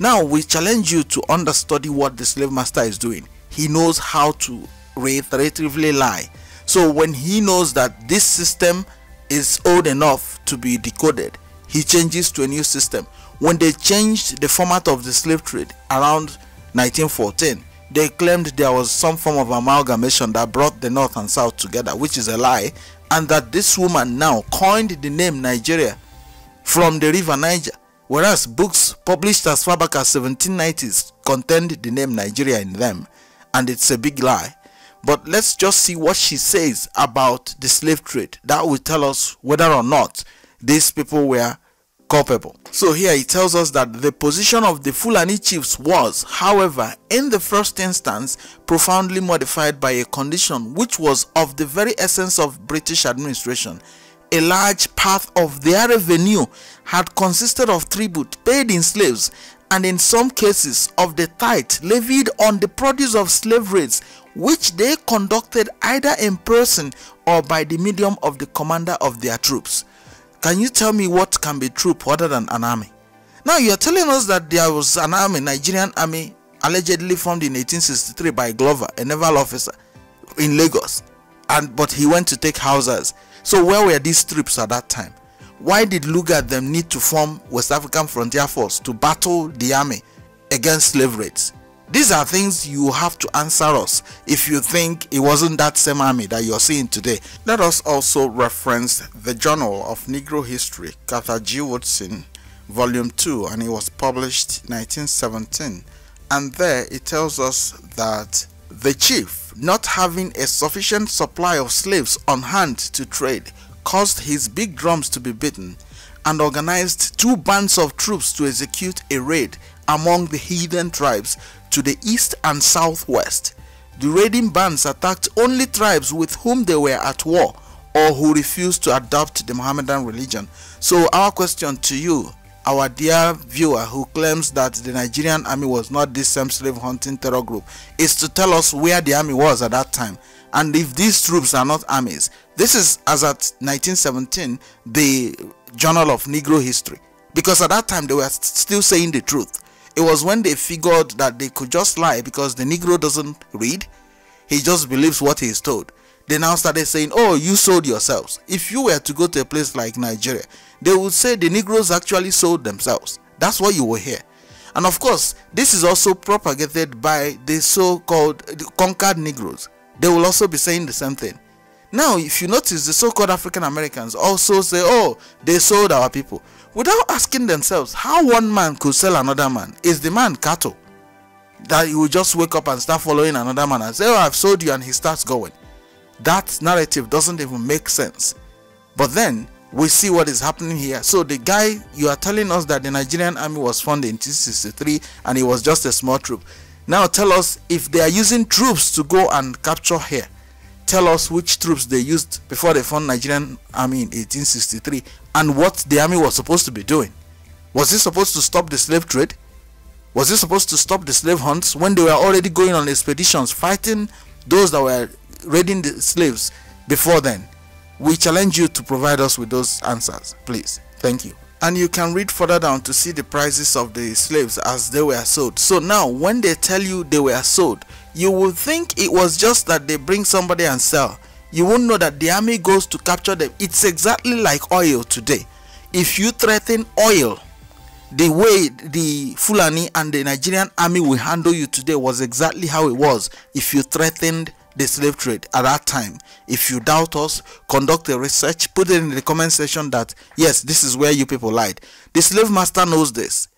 Now we challenge you to understudy what the slave master is doing. He knows how to reiteratively lie. So when he knows that this system is old enough to be decoded, he changes to a new system when they changed the format of the slave trade around 1914, they claimed there was some form of amalgamation that brought the North and South together, which is a lie, and that this woman now coined the name Nigeria from the river Niger, whereas books published as far back as 1790s contained the name Nigeria in them, and it's a big lie. But let's just see what she says about the slave trade. That will tell us whether or not these people were culpable. So here he tells us that the position of the Fulani chiefs was, however, in the first instance, profoundly modified by a condition which was of the very essence of British administration. A large part of their revenue had consisted of tribute paid in slaves and in some cases of the tithe levied on the produce of slave raids which they conducted either in person or by the medium of the commander of their troops. Can you tell me what can be true other than an army? Now you are telling us that there was an army, Nigerian army, allegedly formed in 1863 by Glover, a naval officer in Lagos, and but he went to take Hausas. So where were these troops at that time? Why did Lugard need to form West African Frontier Force to battle the army against slave raids? These are things you have to answer us if you think it wasn't that same army that you're seeing today. Let us also reference the Journal of Negro History, Carter G. Woodson, Volume 2, and it was published 1917. And there it tells us that the chief, not having a sufficient supply of slaves on hand to trade, caused his big drums to be beaten and organized two bands of troops to execute a raid among the heathen tribes to the east and southwest. The raiding bands attacked only tribes with whom they were at war or who refused to adopt the Mohammedan religion. So our question to you, our dear viewer who claims that the Nigerian army was not this same slave hunting terror group, is to tell us where the army was at that time and if these troops are not armies. This is as at 1917 the Journal of Negro History because at that time they were still saying the truth. It was when they figured that they could just lie because the Negro doesn't read, he just believes what he is told. They now started saying, Oh, you sold yourselves. If you were to go to a place like Nigeria, they would say the Negroes actually sold themselves. That's what you will hear. And of course, this is also propagated by the so called conquered Negroes. They will also be saying the same thing. Now, if you notice, the so called African Americans also say, Oh, they sold our people without asking themselves how one man could sell another man. Is the man cattle? That he will just wake up and start following another man and say, Oh, I've sold you, and he starts going. That narrative doesn't even make sense. But then, we see what is happening here. So the guy you are telling us that the Nigerian army was formed in 1963 and it was just a small troop. Now tell us if they are using troops to go and capture here. Tell us which troops they used before they formed Nigerian army in 1863 and what the army was supposed to be doing. Was it supposed to stop the slave trade? Was it supposed to stop the slave hunts when they were already going on expeditions fighting those that were raiding the slaves before then? We challenge you to provide us with those answers, please. Thank you. And you can read further down to see the prices of the slaves as they were sold. So now, when they tell you they were sold, you would think it was just that they bring somebody and sell. You won't know that the army goes to capture them. It's exactly like oil today. If you threaten oil, the way the Fulani and the Nigerian army will handle you today was exactly how it was if you threatened the slave trade at that time. If you doubt us, conduct a research, put it in the comment section that yes, this is where you people lied. The slave master knows this,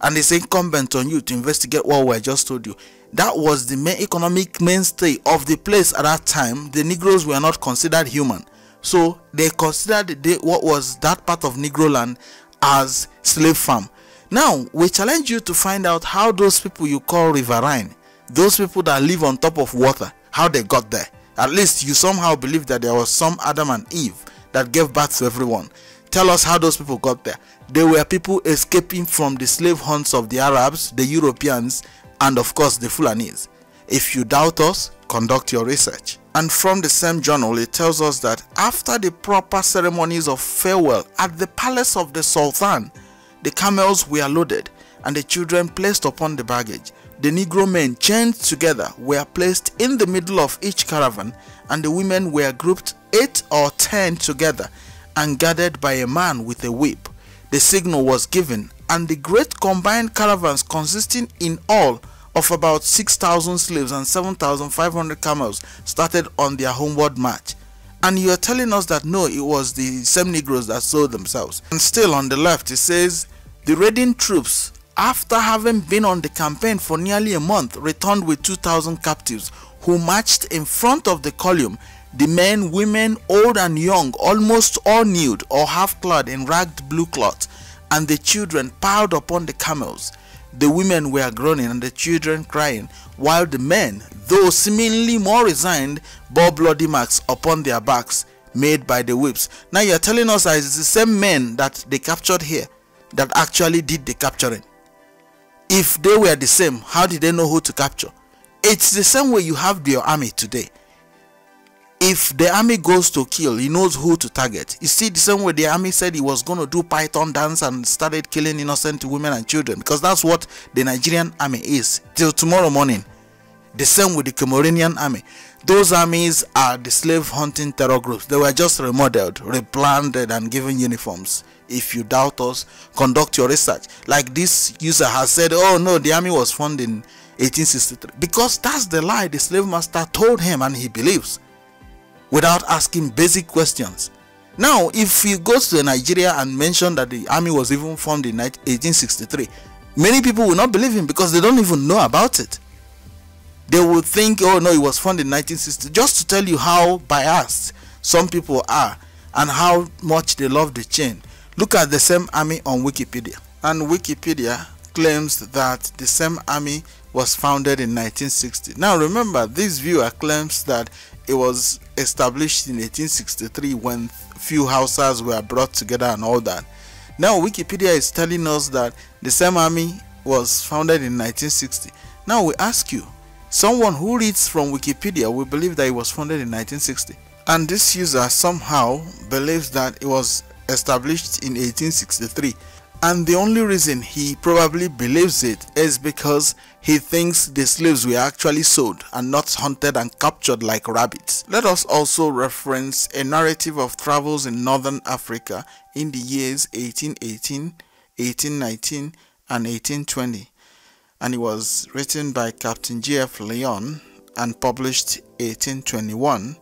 and it's incumbent on you to investigate what we just told you. That was the main economic mainstay of the place at that time. The Negroes were not considered human, so they considered what was that part of Negro land as slave farm. Now we challenge you to find out how those people you call riverine, those people that live on top of water, how they got there. At least you somehow believe that there was some Adam and Eve that gave birth to everyone. Tell us how those people got there. They were people escaping from the slave hunts of the Arabs, the Europeans, and of course the Fulanis. If you doubt us, conduct your research. And from the same journal, it tells us that after the proper ceremonies of farewell at the palace of the Sultan, the camels were loaded and the children placed upon the baggage. The Negro men chained together were placed in the middle of each caravan and the women were grouped 8 or 10 together and guarded by a man with a whip. The signal was given and the great combined caravans consisting in all of about 6,000 slaves and 7,500 camels started on their homeward march. And you are telling us that no, it was the same Negroes that sold themselves. And still on the left, it says the raiding troops after having been on the campaign for nearly a month, returned with 2,000 captives who marched in front of the column. The men, women, old and young, almost all nude or half clad in ragged blue cloth, and the children piled upon the camels. The women were groaning and the children crying, while the men, though seemingly more resigned, bore bloody marks upon their backs made by the whips. Now you're telling us that it's the same men that they captured here that actually did the capturing. If they were the same how did they know who to capture? It's the same way you have your army today if the army goes to kill he knows who to target you see the same way the army said he was going to do python dance and started killing innocent women and children because that's what the nigerian army is till tomorrow morning the same with the Cameroonian army. Those armies are the slave hunting terror groups. They were just remodeled, replanted, and given uniforms. If you doubt us, conduct your research. Like this user has said, oh no, the army was formed in 1863. Because that's the lie the slave master told him and he believes without asking basic questions. Now, if he goes to Nigeria and mention that the army was even formed in 1863, many people will not believe him because they don't even know about it they will think, oh no, it was found in 1960. Just to tell you how biased some people are and how much they love the chain. Look at the same army on Wikipedia. And Wikipedia claims that the same army was founded in 1960. Now remember, this viewer claims that it was established in 1863 when few Hausas were brought together and all that. Now Wikipedia is telling us that the same army was founded in 1960. Now we ask you, Someone who reads from Wikipedia will believe that it was founded in 1960. And this user somehow believes that it was established in 1863. And the only reason he probably believes it is because he thinks the slaves were actually sold and not hunted and captured like rabbits. Let us also reference a narrative of travels in northern Africa in the years 1818, 1819 and 1820 and it was written by Captain G.F. Lyon and published 1821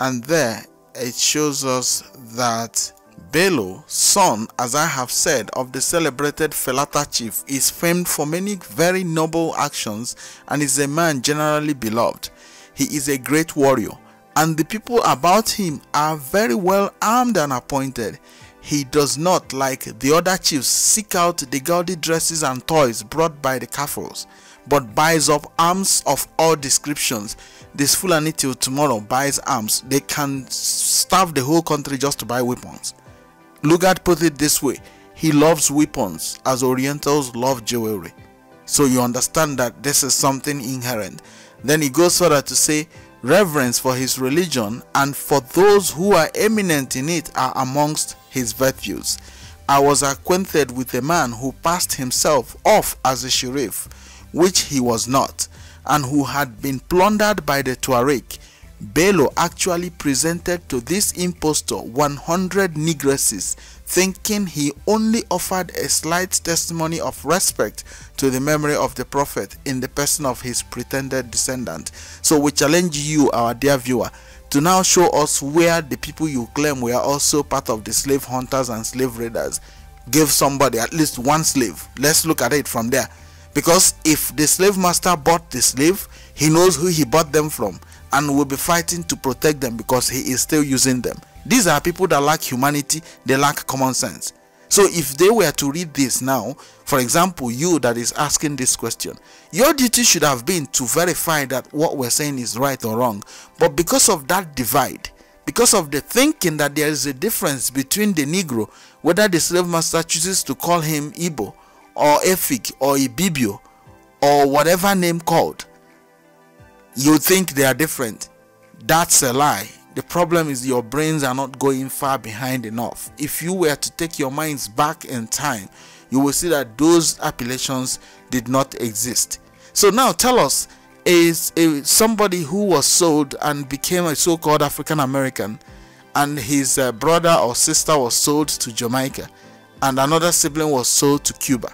and there it shows us that Bello, son, as I have said, of the celebrated Felata chief, is famed for many very noble actions and is a man generally beloved. He is a great warrior and the people about him are very well armed and appointed. He does not, like the other chiefs, seek out the gaudy dresses and toys brought by the Kafirs, but buys up arms of all descriptions. This Fulani till tomorrow buys arms. They can starve the whole country just to buy weapons. Lugard put it this way he loves weapons as Orientals love jewelry. So you understand that this is something inherent. Then he goes further to say, reverence for his religion and for those who are eminent in it are amongst his virtues. I was acquainted with a man who passed himself off as a sheriff, which he was not, and who had been plundered by the Tuareg. Bello actually presented to this impostor 100 negresses, thinking he only offered a slight testimony of respect to the memory of the prophet in the person of his pretended descendant. So we challenge you, our dear viewer, to now show us where the people you claim were also part of the slave hunters and slave raiders give somebody at least one slave. Let's look at it from there. Because if the slave master bought the slave, he knows who he bought them from and will be fighting to protect them because he is still using them. These are people that lack humanity, they lack common sense. So if they were to read this now, for example, you that is asking this question, your duty should have been to verify that what we're saying is right or wrong. But because of that divide, because of the thinking that there is a difference between the Negro, whether the slave master chooses to call him Ibo or Efik or Ibibio or whatever name called, you think they are different. That's a lie. The problem is your brains are not going far behind enough. If you were to take your minds back in time, you will see that those appellations did not exist. So now tell us, is a, somebody who was sold and became a so-called African American and his uh, brother or sister was sold to Jamaica and another sibling was sold to Cuba.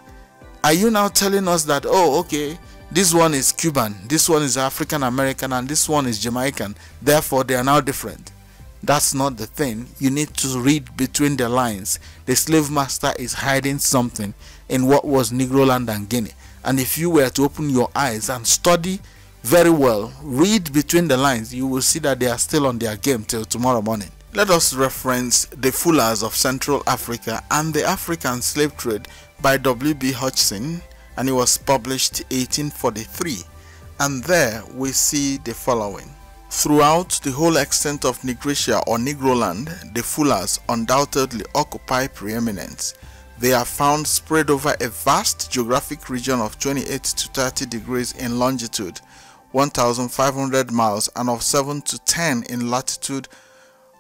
Are you now telling us that, oh, okay, this one is Cuban, this one is African American, and this one is Jamaican. Therefore, they are now different. That's not the thing. You need to read between the lines. The slave master is hiding something in what was Negroland and Guinea. And if you were to open your eyes and study very well, read between the lines, you will see that they are still on their game till tomorrow morning. Let us reference The Fulahs of Central Africa and the African Slave Trade by W.B. Hodgson and it was published 1843 and there we see the following. Throughout the whole extent of Nigritia or Negroland the Fulahs undoubtedly occupy preeminence. They are found spread over a vast geographic region of 28 to 30 degrees in longitude 1500 miles and of 7 to 10 in latitude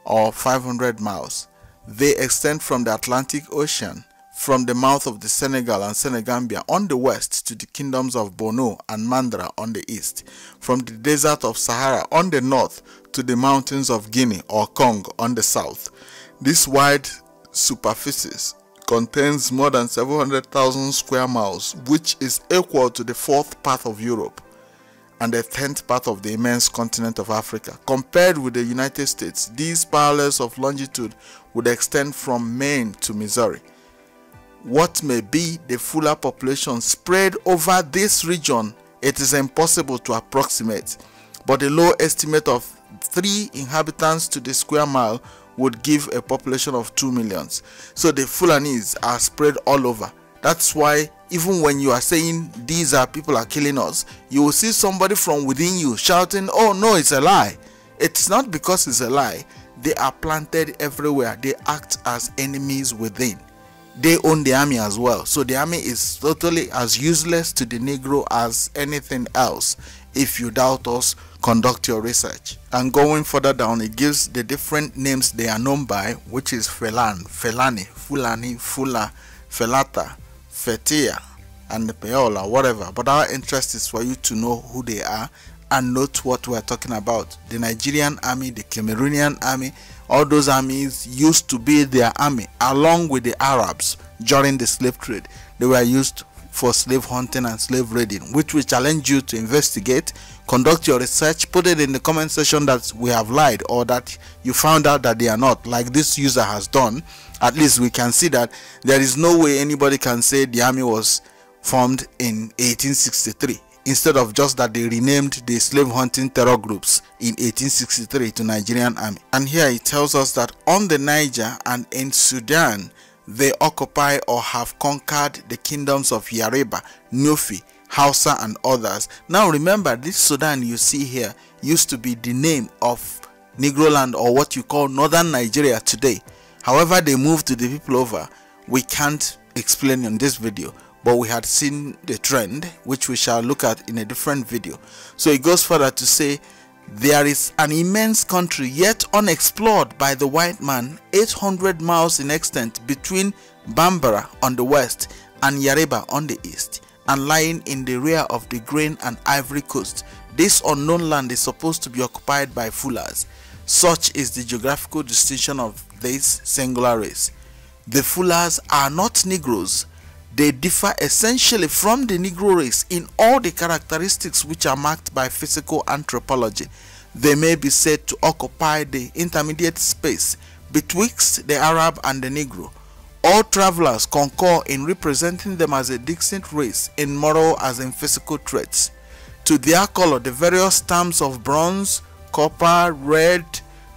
or 500 miles. They extend from the Atlantic Ocean from the mouth of the Senegal and Senegambia on the west to the kingdoms of Borno and Mandra on the east, from the desert of Sahara on the north to the mountains of Guinea or Kong on the south. This wide superficies contains more than 700,000 square miles, which is equal to the fourth part of Europe and the tenth part of the immense continent of Africa. Compared with the United States, these parallels of longitude would extend from Maine to Missouri what may be the Fulah population spread over this region, it is impossible to approximate, but a low estimate of 3 inhabitants to the square mile would give a population of 2 millions. So the Fulanis are spread all over. That's why even when you are saying these are people are killing us, you will see somebody from within you shouting, oh no, it's a lie. It's not because it's a lie. They are planted everywhere. They act as enemies within they own the army as well. So the army is totally as useless to the Negro as anything else. If you doubt us, conduct your research. And going further down, it gives the different names they are known by, which is Felan, Felani, Fulani, Fula, Felata, Fetia, and Peola, whatever. But our interest is for you to know who they are and note what we're talking about. The Nigerian army, the Cameroonian army, all those armies used to be their army along with the Arabs during the slave trade. They were used for slave hunting and slave raiding, which we challenge you to investigate, conduct your research, put it in the comment section that we have lied or that you found out that they are not, like this user has done. At least we can see that there is no way anybody can say the army was formed in 1863. Instead of just that they renamed the slave hunting terror groups in 1863 to Nigerian Army. And here it tells us that on the Niger and in Sudan, they occupy or have conquered the kingdoms of Yareba, Nufi, Hausa and others. Now remember this Sudan you see here used to be the name of Negro land or what you call northern Nigeria today. However they moved to the people over, we can't explain in this video but we had seen the trend which we shall look at in a different video. So it goes further to say there is an immense country yet unexplored by the white man 800 miles in extent between Bambara on the west and Yareba on the east and lying in the rear of the grain and ivory coast. This unknown land is supposed to be occupied by Fulahs such is the geographical distinction of this singular race. The Fulahs are not Negroes they differ essentially from the Negro race in all the characteristics which are marked by physical anthropology. They may be said to occupy the intermediate space betwixt the Arab and the Negro. All travelers concur in representing them as a distinct race in moral as in physical traits. To their color, the various terms of bronze, copper, red,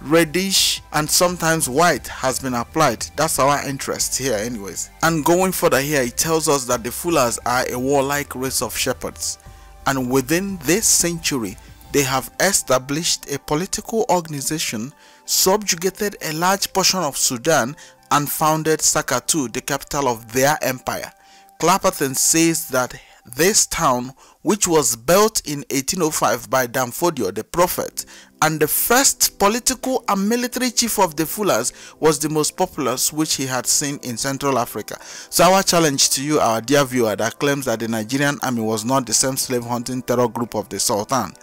reddish and sometimes white has been applied. That's our interest here anyways. And going further here it tells us that the Fulahs are a warlike race of shepherds. And within this century they have established a political organization subjugated a large portion of Sudan and founded Sakatu the capital of their empire. Clapperton says that this town which was built in 1805 by Danfodio the prophet and the first political and military chief of the Fulahs was the most populous which he had seen in Central Africa. So our challenge to you, our dear viewer that claims that the Nigerian army was not the same slave hunting terror group of the Sultan,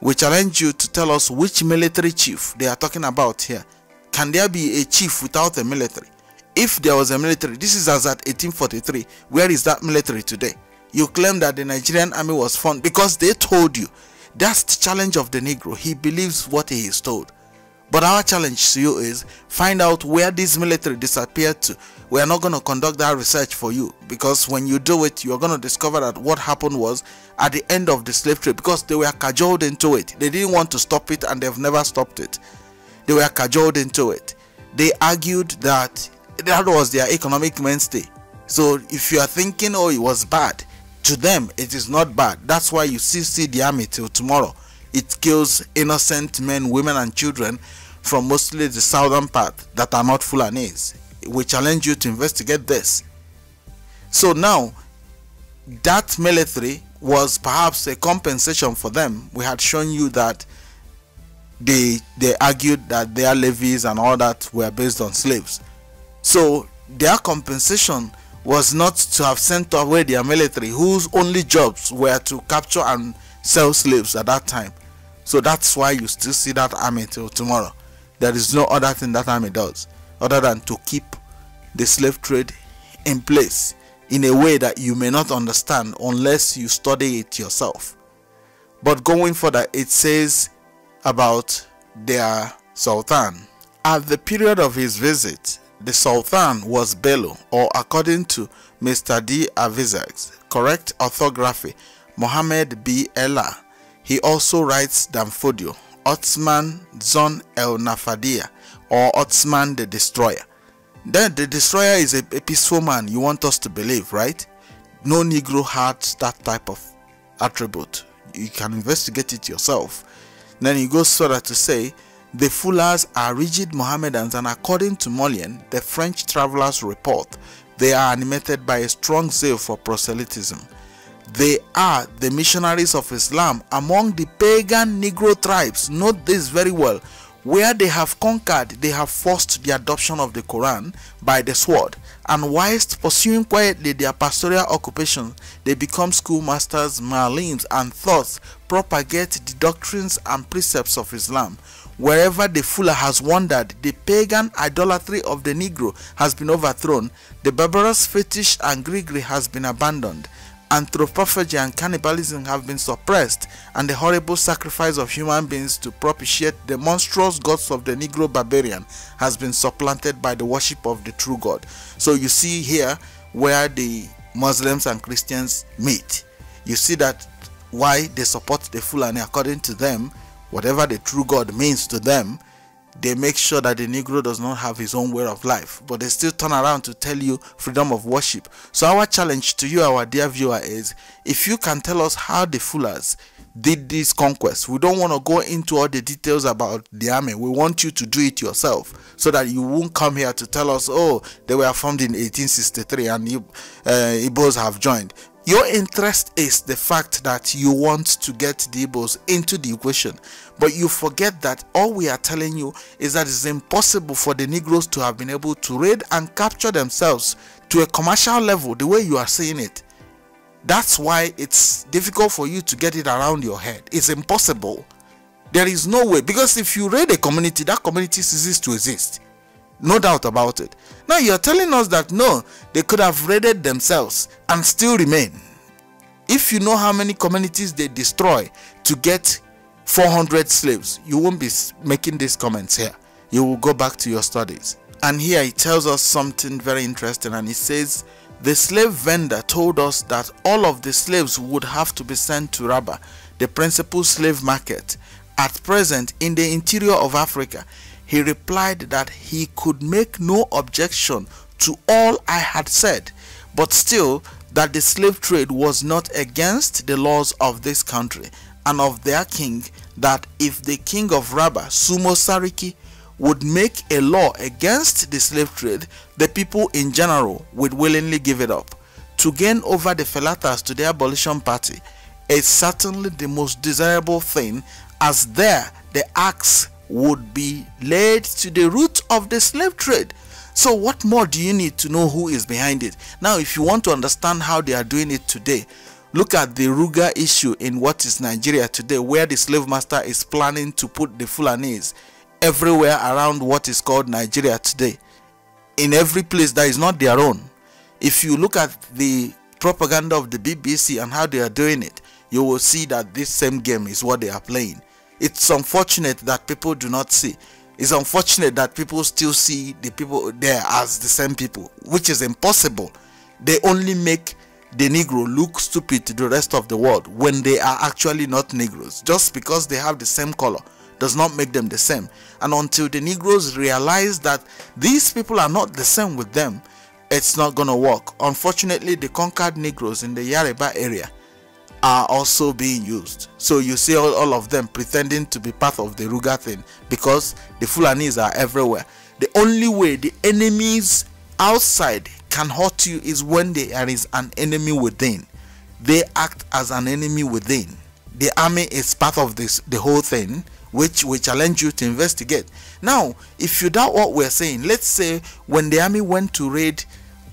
we challenge you to tell us which military chief they are talking about here. Can there be a chief without a military? If there was a military, this is as at 1843, where is that military today? You claim that the Nigerian army was formed because they told you that's the challenge of the Negro. He believes what he is told. But our challenge to you is find out where this military disappeared to. We are not going to conduct that research for you because when you do it, you are going to discover that what happened was at the end of the slave trade because they were cajoled into it. They didn't want to stop it and they've never stopped it. They were cajoled into it. They argued that that was their economic mainstay. So if you are thinking, oh, it was bad, to them it is not bad. That's why you still see the army till tomorrow. It kills innocent men women and children from mostly the southern part that are not Fulanese we challenge you to investigate this. So now that military was perhaps a compensation for them. We had shown you that they they argued that their levies and all that were based on slaves. So their compensation was not to have sent away their military whose only jobs were to capture and sell slaves at that time. So that's why you still see that army till tomorrow. There is no other thing that army does other than to keep the slave trade in place in a way that you may not understand unless you study it yourself. But going further, it says about their sultan. At the period of his visit, the Sultan was Bello, or according to Mr. d'Avezac's correct orthography, Mohammed B. Ella. He also writes Danfodio, Otsman Zon El Nafadia, or Otsman the Destroyer. Then the Destroyer is a, a peaceful man, you want us to believe, right? No Negro had that type of attribute. You can investigate it yourself. Then he goes further to say, the Fulahs are rigid Mohammedans and according to Mollien, the French travelers report, they are animated by a strong zeal for proselytism. They are the missionaries of Islam among the pagan Negro tribes. Note this very well. Where they have conquered, they have forced the adoption of the Quran by the sword, and whilst pursuing quietly their pastoral occupation, they become schoolmasters, malims, and thus propagate the doctrines and precepts of Islam. Wherever the Fulah has wandered, the pagan idolatry of the Negro has been overthrown, the barbarous fetish and grigri has been abandoned, anthropophagy and cannibalism have been suppressed, and the horrible sacrifice of human beings to propitiate the monstrous gods of the Negro barbarian has been supplanted by the worship of the true God. So you see here where the Muslims and Christians meet. You see that why they support the Fulani according to them, whatever the true God means to them, they make sure that the Negro does not have his own way of life, but they still turn around to tell you freedom of worship. So, our challenge to you, our dear viewer, is if you can tell us how the Fulahs did this conquest, we don't want to go into all the details about the army. We want you to do it yourself so that you won't come here to tell us, oh, they were formed in 1863 and you, uh, have joined. Your interest is the fact that you want to get the into the equation, but you forget that all we are telling you is that it's impossible for the Negroes to have been able to raid and capture themselves to a commercial level the way you are saying it. That's why it's difficult for you to get it around your head. It's impossible. There is no way because if you raid a community, that community ceases to exist. No doubt about it. Now you're telling us that no, they could have raided themselves and still remain. If you know how many communities they destroy to get 400 slaves, you won't be making these comments here. You will go back to your studies. And here he tells us something very interesting and he says, the slave vendor told us that all of the slaves would have to be sent to Rabat, the principal slave market, at present in the interior of Africa he replied that he could make no objection to all I had said, but still that the slave trade was not against the laws of this country and of their king, that if the king of Rabat, Sumo Sariki, would make a law against the slave trade, the people in general would willingly give it up. To gain over the Felatas to the abolition party is certainly the most desirable thing as there the axe would be laid to the root of the slave trade. So, what more do you need to know who is behind it? Now, if you want to understand how they are doing it today, look at the Ruga issue in what is Nigeria today, where the slave master is planning to put the Fulanese everywhere around what is called Nigeria today. In every place that is not their own. If you look at the propaganda of the BBC and how they are doing it, you will see that this same game is what they are playing. It's unfortunate that people do not see. It's unfortunate that people still see the people there as the same people, which is impossible. They only make the Negro look stupid to the rest of the world when they are actually not Negroes. Just because they have the same color does not make them the same. And until the Negroes realize that these people are not the same with them, it's not going to work. Unfortunately, the conquered Negroes in the Yoruba area are also being used. So you see all, all of them pretending to be part of the Ruga thing because the Fulanis are everywhere. The only way the enemies outside can hurt you is when there is an enemy within. They act as an enemy within. The army is part of this the whole thing which we challenge you to investigate. Now, if you doubt what we're saying, let's say when the army went to raid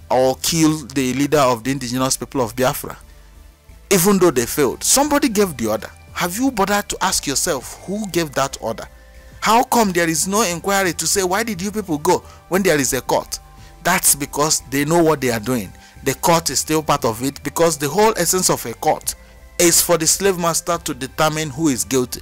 or kill the leader of the indigenous people of Biafra, even though they failed. Somebody gave the order. Have you bothered to ask yourself who gave that order? How come there is no inquiry to say why did you people go when there is a court? That's because they know what they are doing. The court is still part of it because the whole essence of a court is for the slave master to determine who is guilty.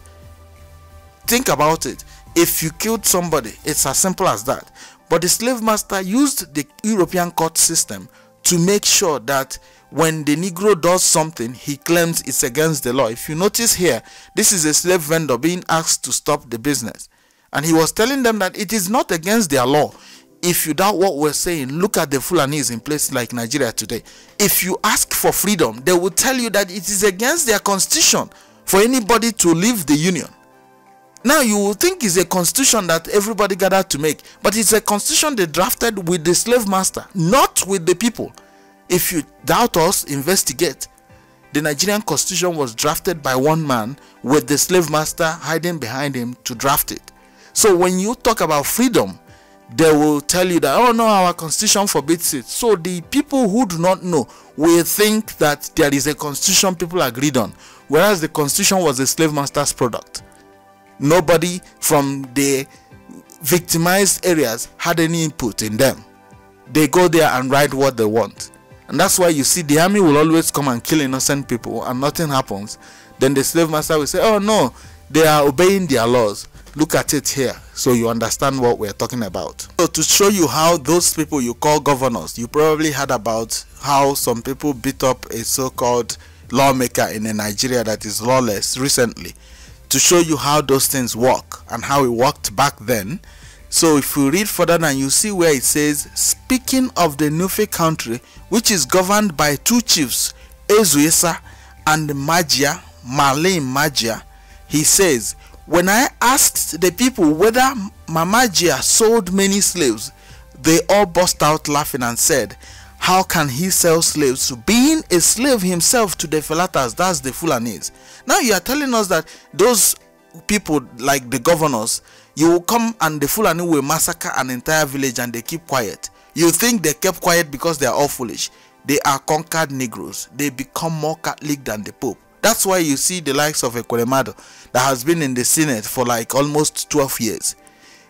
Think about it. If you killed somebody, it's as simple as that. But the slave master used the European court system to make sure that when the Negro does something, he claims it's against the law. If you notice here, this is a slave vendor being asked to stop the business. And he was telling them that it is not against their law. If you doubt what we're saying, look at the Fulanis in places like Nigeria today. If you ask for freedom, they will tell you that it is against their constitution for anybody to leave the union. Now you will think it's a constitution that everybody gathered to make, but it's a constitution they drafted with the slave master, not with the people. If you doubt us, investigate. The Nigerian constitution was drafted by one man with the slave master hiding behind him to draft it. So when you talk about freedom, they will tell you that, oh no, our constitution forbids it. So the people who do not know will think that there is a constitution people agreed on, whereas the constitution was the slave master's product. Nobody from the victimized areas had any input in them. They go there and write what they want. And that's why you see the army will always come and kill innocent people and nothing happens. Then the slave master will say, Oh no, they are obeying their laws. Look at it here so you understand what we're talking about. So, to show you how those people you call governors, you probably heard about how some people beat up a so called lawmaker in a Nigeria that is lawless recently to show you how those things work and how it worked back then. So if you read further down, you see where it says, speaking of the Nufe country, which is governed by two chiefs, Ezuisa and Magia, Malay Magia, he says, when I asked the people whether Mamagia sold many slaves, they all burst out laughing and said, how can he sell slaves being a slave himself to the Felatas? That's the Fulanis. Now you are telling us that those people like the governors, you will come and the Fulani will massacre an entire village and they keep quiet. You think they kept quiet because they are all foolish. They are conquered Negroes. They become more Catholic than the Pope. That's why you see the likes of Ekweremadu that has been in the Senate for like almost 12 years.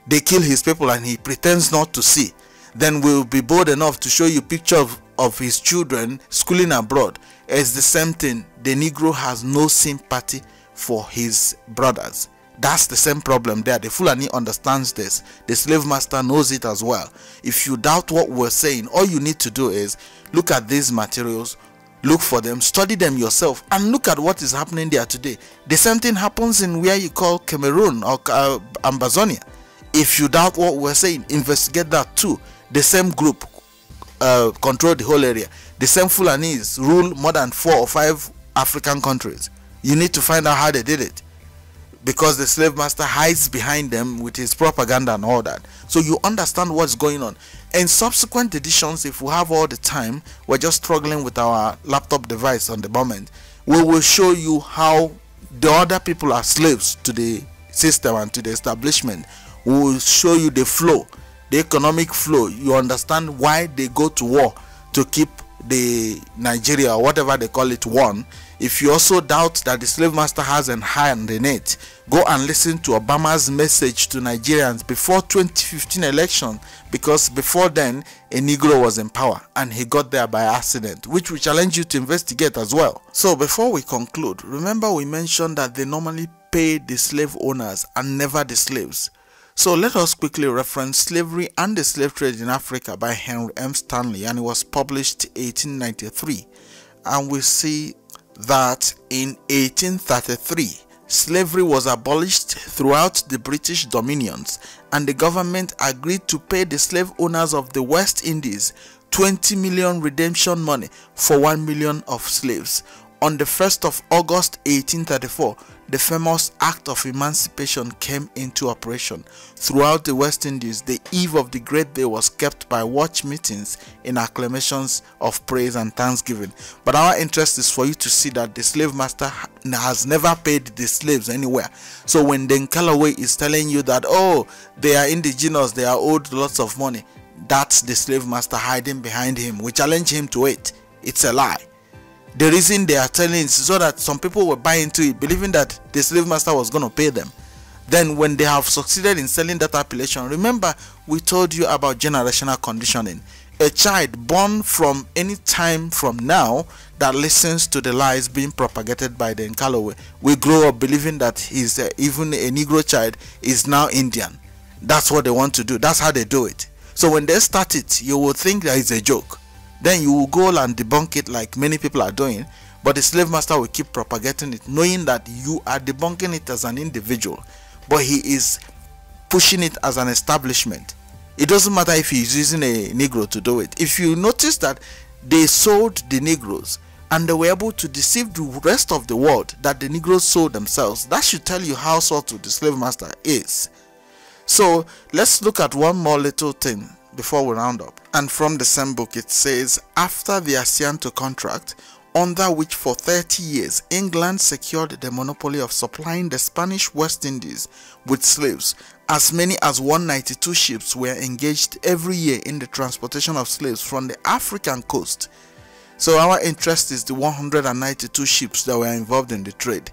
They kill his people and he pretends not to see then we'll be bold enough to show you picture of, of his children schooling abroad it's the same thing the negro has no sympathy for his brothers that's the same problem there the fulani understands this the slave master knows it as well if you doubt what we're saying all you need to do is look at these materials look for them study them yourself and look at what is happening there today the same thing happens in where you call cameroon or uh, ambazonia if you doubt what we're saying investigate that too the same group uh, control the whole area. The same Fulanese rule more than four or five African countries. You need to find out how they did it. Because the slave master hides behind them with his propaganda and all that. So you understand what's going on. In subsequent editions, if we have all the time, we're just struggling with our laptop device on the moment. We will show you how the other people are slaves to the system and to the establishment. We will show you the flow the economic flow you understand why they go to war to keep the Nigeria whatever they call it one if you also doubt that the slave master has a hand in it go and listen to Obama's message to Nigerians before 2015 election because before then a negro was in power and he got there by accident which we challenge you to investigate as well. So before we conclude remember we mentioned that they normally pay the slave owners and never the slaves. So let us quickly reference Slavery and the Slave Trade in Africa by Henry M. Stanley and it was published 1893 and we see that in 1833 slavery was abolished throughout the British dominions and the government agreed to pay the slave owners of the West Indies 20 million redemption money for 1 million of slaves. On the 1st of August 1834, the famous Act of Emancipation came into operation. Throughout the West Indies, the eve of the great day was kept by watch meetings in acclamations of praise and thanksgiving. But our interest is for you to see that the slave master has never paid the slaves anywhere. So when Dane Calloway is telling you that, oh, they are indigenous, they are owed lots of money, that's the slave master hiding behind him. We challenge him to it. It's a lie the reason they are telling is so that some people will buy into it believing that the slave master was going to pay them. Then when they have succeeded in selling that appellation remember we told you about generational conditioning. A child born from any time from now that listens to the lies being propagated by the Calloway will grow up believing that he's uh, even a negro child is now indian. That's what they want to do. That's how they do it. So when they start it you will think that it's a joke then you will go and debunk it like many people are doing. But the slave master will keep propagating it knowing that you are debunking it as an individual but he is pushing it as an establishment. It doesn't matter if he's using a negro to do it. If you notice that they sold the negroes and they were able to deceive the rest of the world that the negroes sold themselves that should tell you how subtle the slave master is. So let's look at one more little thing before we round up. And from the same book, it says after the Asiento contract, under which for 30 years England secured the monopoly of supplying the Spanish West Indies with slaves. As many as 192 ships were engaged every year in the transportation of slaves from the African coast. So our interest is the 192 ships that were involved in the trade.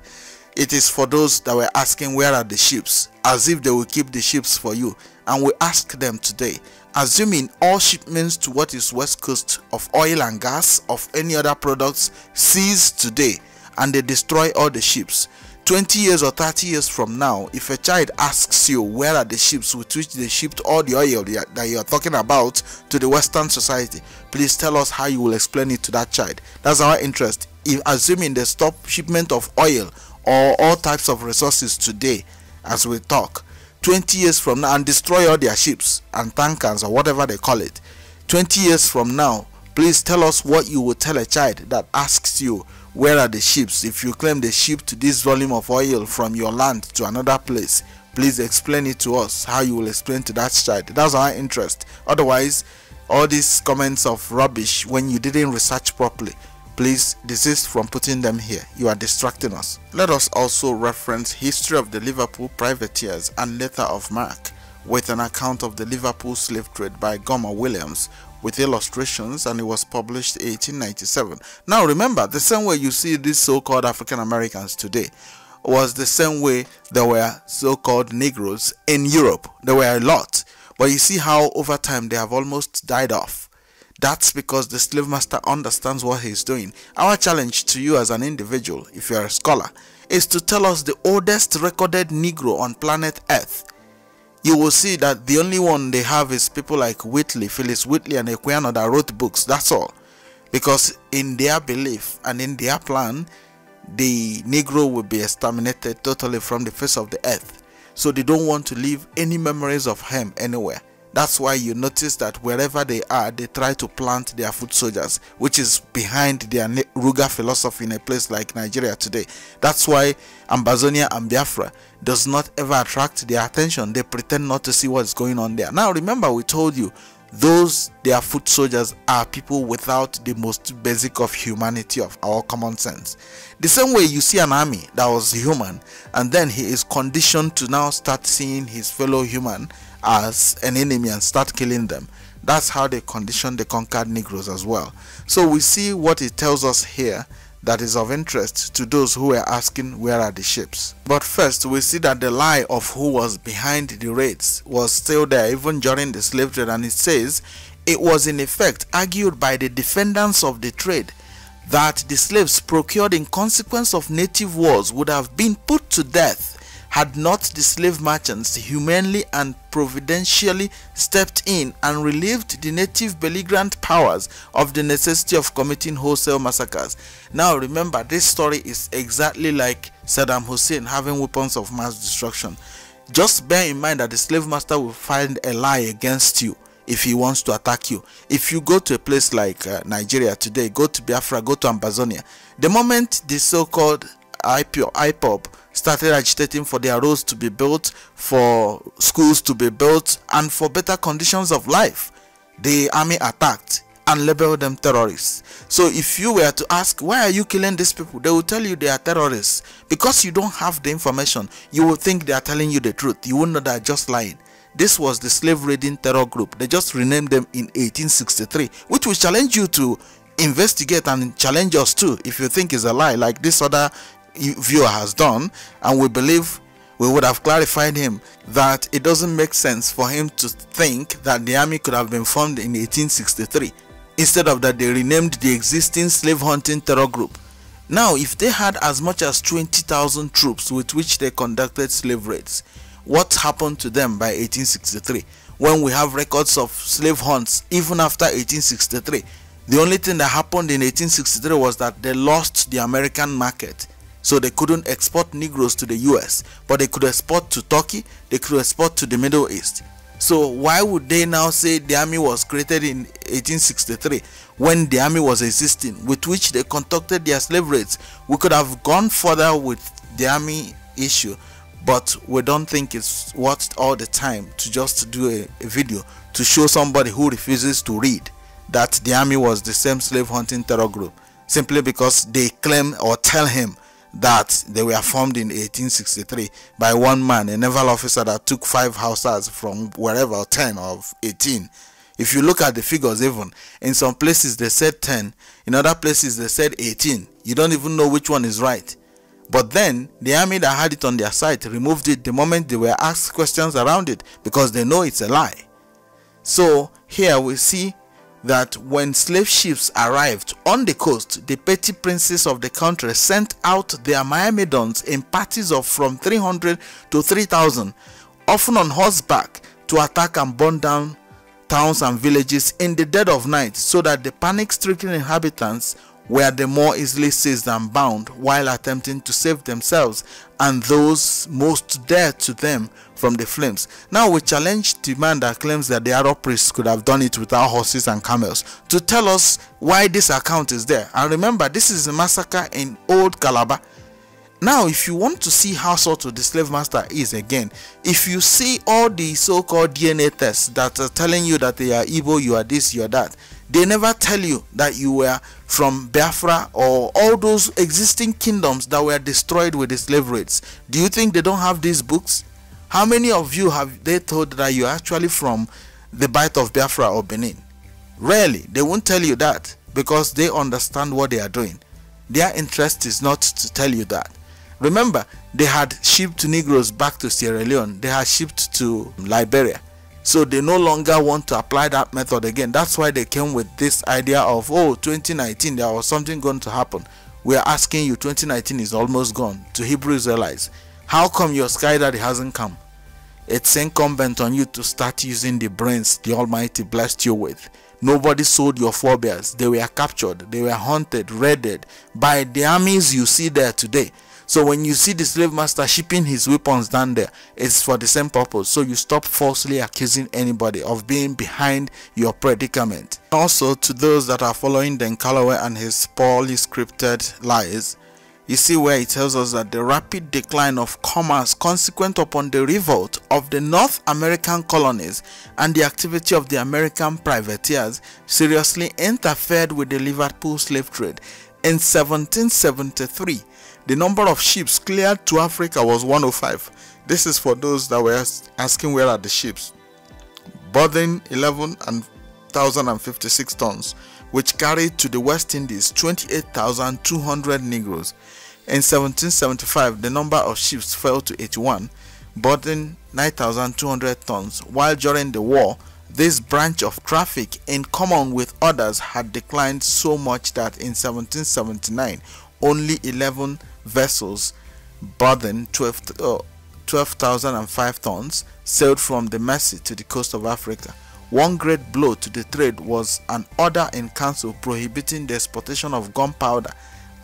It is for those that were asking where are the ships, as if they will keep the ships for you. And we ask them today, assuming all shipments to what is west coast of oil and gas of any other products cease today and they destroy all the ships 20 years or 30 years from now, if a child asks you where are the ships with which they shipped all the oil that you are talking about to the Western society, please tell us how you will explain it to that child. That's our interest. If assuming they stop shipment of oil or all types of resources today, as we talk, 20 years from now and destroy all their ships and tankers or whatever they call it 20 years from now please tell us what you would tell a child that asks you where are the ships? If you claim the they shipped this volume of oil from your land to another place please explain it to us how you will explain to that child. That's our interest. Otherwise all these comments of rubbish when you didn't research properly Please desist from putting them here. You are distracting us. Let us also reference History of the Liverpool Privateers and Letter of Marque with an account of the Liverpool slave trade by Gomer Williams with illustrations and it was published 1897. Now remember, the same way you see these so-called African Americans today was the same way there were so-called Negroes in Europe. There were a lot. But you see how over time they have almost died off. That's because the slave master understands what he's doing. Our challenge to you as an individual, if you're a scholar, is to tell us the oldest recorded Negro on planet Earth. You will see that the only one they have is people like Wheatley, Phyllis Wheatley, and Equiano that wrote books. That's all. Because in their belief and in their plan, the Negro will be exterminated totally from the face of the earth. So they don't want to leave any memories of him anywhere. That's why you notice that wherever they are, they try to plant their foot soldiers, which is behind their Ruga philosophy in a place like Nigeria today. That's why Ambazonia and Biafra does not ever attract their attention. They pretend not to see what's going on there. Now, remember, we told you those their foot soldiers are people without the most basic of humanity of our common sense the same way you see an army that was human and then he is conditioned to now start seeing his fellow human as an enemy and start killing them. That's how they conditioned the conquered Negroes as well. So we see what it tells us here that is of interest to those who are asking where are the ships. But first, we see that the lie of who was behind the raids was still there even during the slave trade, and it says it was in effect argued by the defendants of the trade that the slaves procured in consequence of native wars would have been put to death had not the slave merchants humanely and providentially stepped in and relieved the native belligerent powers of the necessity of committing wholesale massacres. Now remember, this story is exactly like Saddam Hussein having weapons of mass destruction. Just bear in mind that the slave master will find a lie against you if he wants to attack you. If you go to a place like uh, Nigeria today, go to Biafra, go to Ambazonia, the moment the so-called IPOB started agitating for their roads to be built, for schools to be built, and for better conditions of life. The army attacked and labeled them terrorists. So if you were to ask, why are you killing these people? They will tell you they are terrorists. Because you don't have the information, you will think they are telling you the truth. You will know they are just lying. This was the slave raiding terror group. They just renamed them in 1863, which will challenge you to investigate and challenge us too if you think it's a lie like this other viewer has done, and we believe we would have clarified him that it doesn't make sense for him to think that the army could have been formed in 1863 instead of that they renamed the existing slave hunting terror group. Now, if they had as much as 20,000 troops with which they conducted slave raids, what happened to them by 1863 when we have records of slave hunts even after 1863? The only thing that happened in 1863 was that they lost the American market so they couldn't export Negroes to the US, but they could export to Turkey, they could export to the Middle East. So why would they now say the army was created in 1863 when the army was existing with which they conducted their slave raids? We could have gone further with the army issue, but we don't think it's worth all the time to just do a, a video to show somebody who refuses to read that the army was the same slave hunting terror group simply because they claim or tell him that they were formed in 1863 by one man, a naval officer that took five houses from wherever, 10 of 18. If you look at the figures, even in some places they said 10, in other places they said 18. You don't even know which one is right. But then the army that had it on their side removed it the moment they were asked questions around it because they know it's a lie. So here we see that when slave ships arrived on the coast, the petty princes of the country sent out their myrmidons in parties of from 300 to 3,000, often on horseback, to attack and burn down towns and villages in the dead of night so that the panic-stricken inhabitants were the more easily seized and bound while attempting to save themselves and those most dear to them from the flames. Now we challenge the man that claims that the Arab priests could have done it without horses and camels to tell us why this account is there. And remember, this is a massacre in Old Calabar. Now, if you want to see how sort of the slave master is again, if you see all the so-called DNA tests that are telling you that they are evil, you are this, you are that, they never tell you that you were from Biafra or all those existing kingdoms that were destroyed with the slave raids. Do you think they don't have these books? How many of you have they told that you're actually from the Bight of Biafra or Benin? Rarely. They won't tell you that because they understand what they are doing. Their interest is not to tell you that. Remember, they had shipped Negroes back to Sierra Leone. They had shipped to Liberia so they no longer want to apply that method again. That's why they came with this idea of oh 2019 there was something going to happen. We are asking you 2019 is almost gone to hebrew israelites. How come your sky daddy hasn't come? It's incumbent on you to start using the brains the almighty blessed you with. Nobody sold your forebears. They were captured. They were hunted raided by the armies you see there today so when you see the slave master shipping his weapons down there, it's for the same purpose. So you stop falsely accusing anybody of being behind your predicament. Also, to those that are following Dane Calloway and his poorly scripted lies, you see where it tells us that the rapid decline of commerce consequent upon the revolt of the North American colonies and the activity of the American privateers seriously interfered with the Liverpool slave trade. In 1773, the number of ships cleared to Africa was 105. This is for those that were asking where are the ships. Burden 11,056 tons, which carried to the West Indies 28,200 Negroes. In 1775, the number of ships fell to 81, burden 9,200 tons, while during the war, this branch of traffic, in common with others, had declined so much that in 1779, only 11 vessels burden 12,005 12, uh, tons sailed from the Mersey to the coast of Africa. One great blow to the trade was an order in council prohibiting the exportation of gunpowder,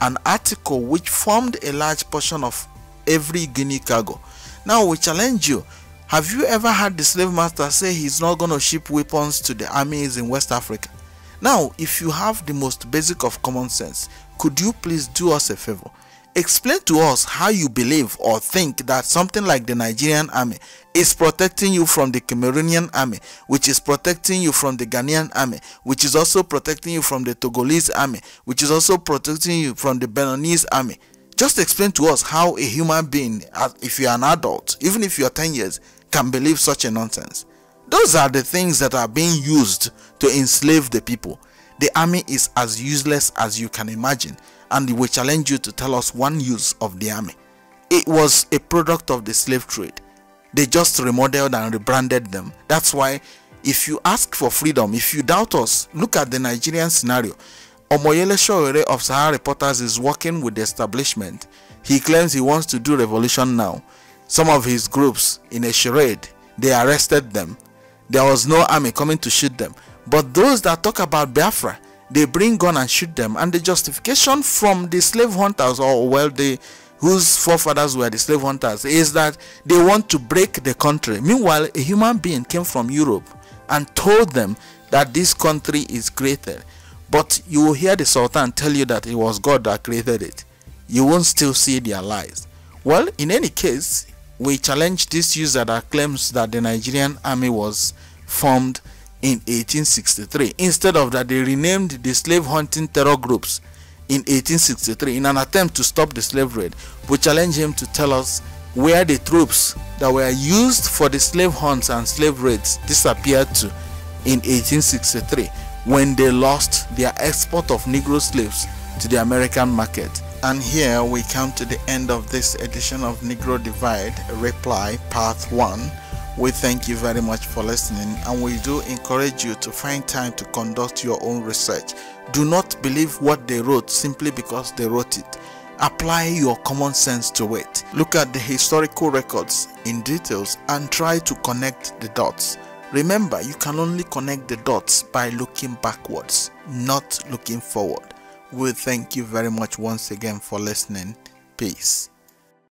an article which formed a large portion of every Guinea cargo. Now we challenge you. Have you ever had the slave master say he's not going to ship weapons to the armies in West Africa? Now, if you have the most basic of common sense, could you please do us a favor? Explain to us how you believe or think that something like the Nigerian army is protecting you from the Cameroonian army, which is protecting you from the Ghanaian army, which is also protecting you from the Togolese army, which is also protecting you from the Beninese army. Just explain to us how a human being, if you're an adult, even if you're 10 years, can believe such a nonsense. Those are the things that are being used to enslave the people. The army is as useless as you can imagine and we challenge you to tell us one use of the army. It was a product of the slave trade. They just remodeled and rebranded them. That's why if you ask for freedom, if you doubt us, look at the Nigerian scenario. Omoyele Sowore of Sahara Reporters is working with the establishment. He claims he wants to do revolution now. Some of his groups, in a charade, they arrested them. There was no army coming to shoot them. But those that talk about Biafra, they bring gun and shoot them. And the justification from the slave hunters or well the whose forefathers were the slave hunters is that they want to break the country. Meanwhile a human being came from europe and told them that this country is created. But you will hear the sultan tell you that it was god that created it. You won't still see their lies. Well in any case we challenge this user that claims that the nigerian army was formed in 1863. Instead of that, they renamed the slave hunting terror groups in 1863 in an attempt to stop the slave raid. We challenge him to tell us where the troops that were used for the slave hunts and slave raids disappeared to in 1863 when they lost their export of Negro slaves to the American market. And here we come to the end of this edition of Negro Divide Reply Part 1 We thank you very much for listening and we do encourage you to find time to conduct your own research. Do not believe what they wrote simply because they wrote it. Apply your common sense to it. Look at the historical records in details and try to connect the dots. Remember, you can only connect the dots by looking backwards, not looking forward. We thank you very much once again for listening. Peace.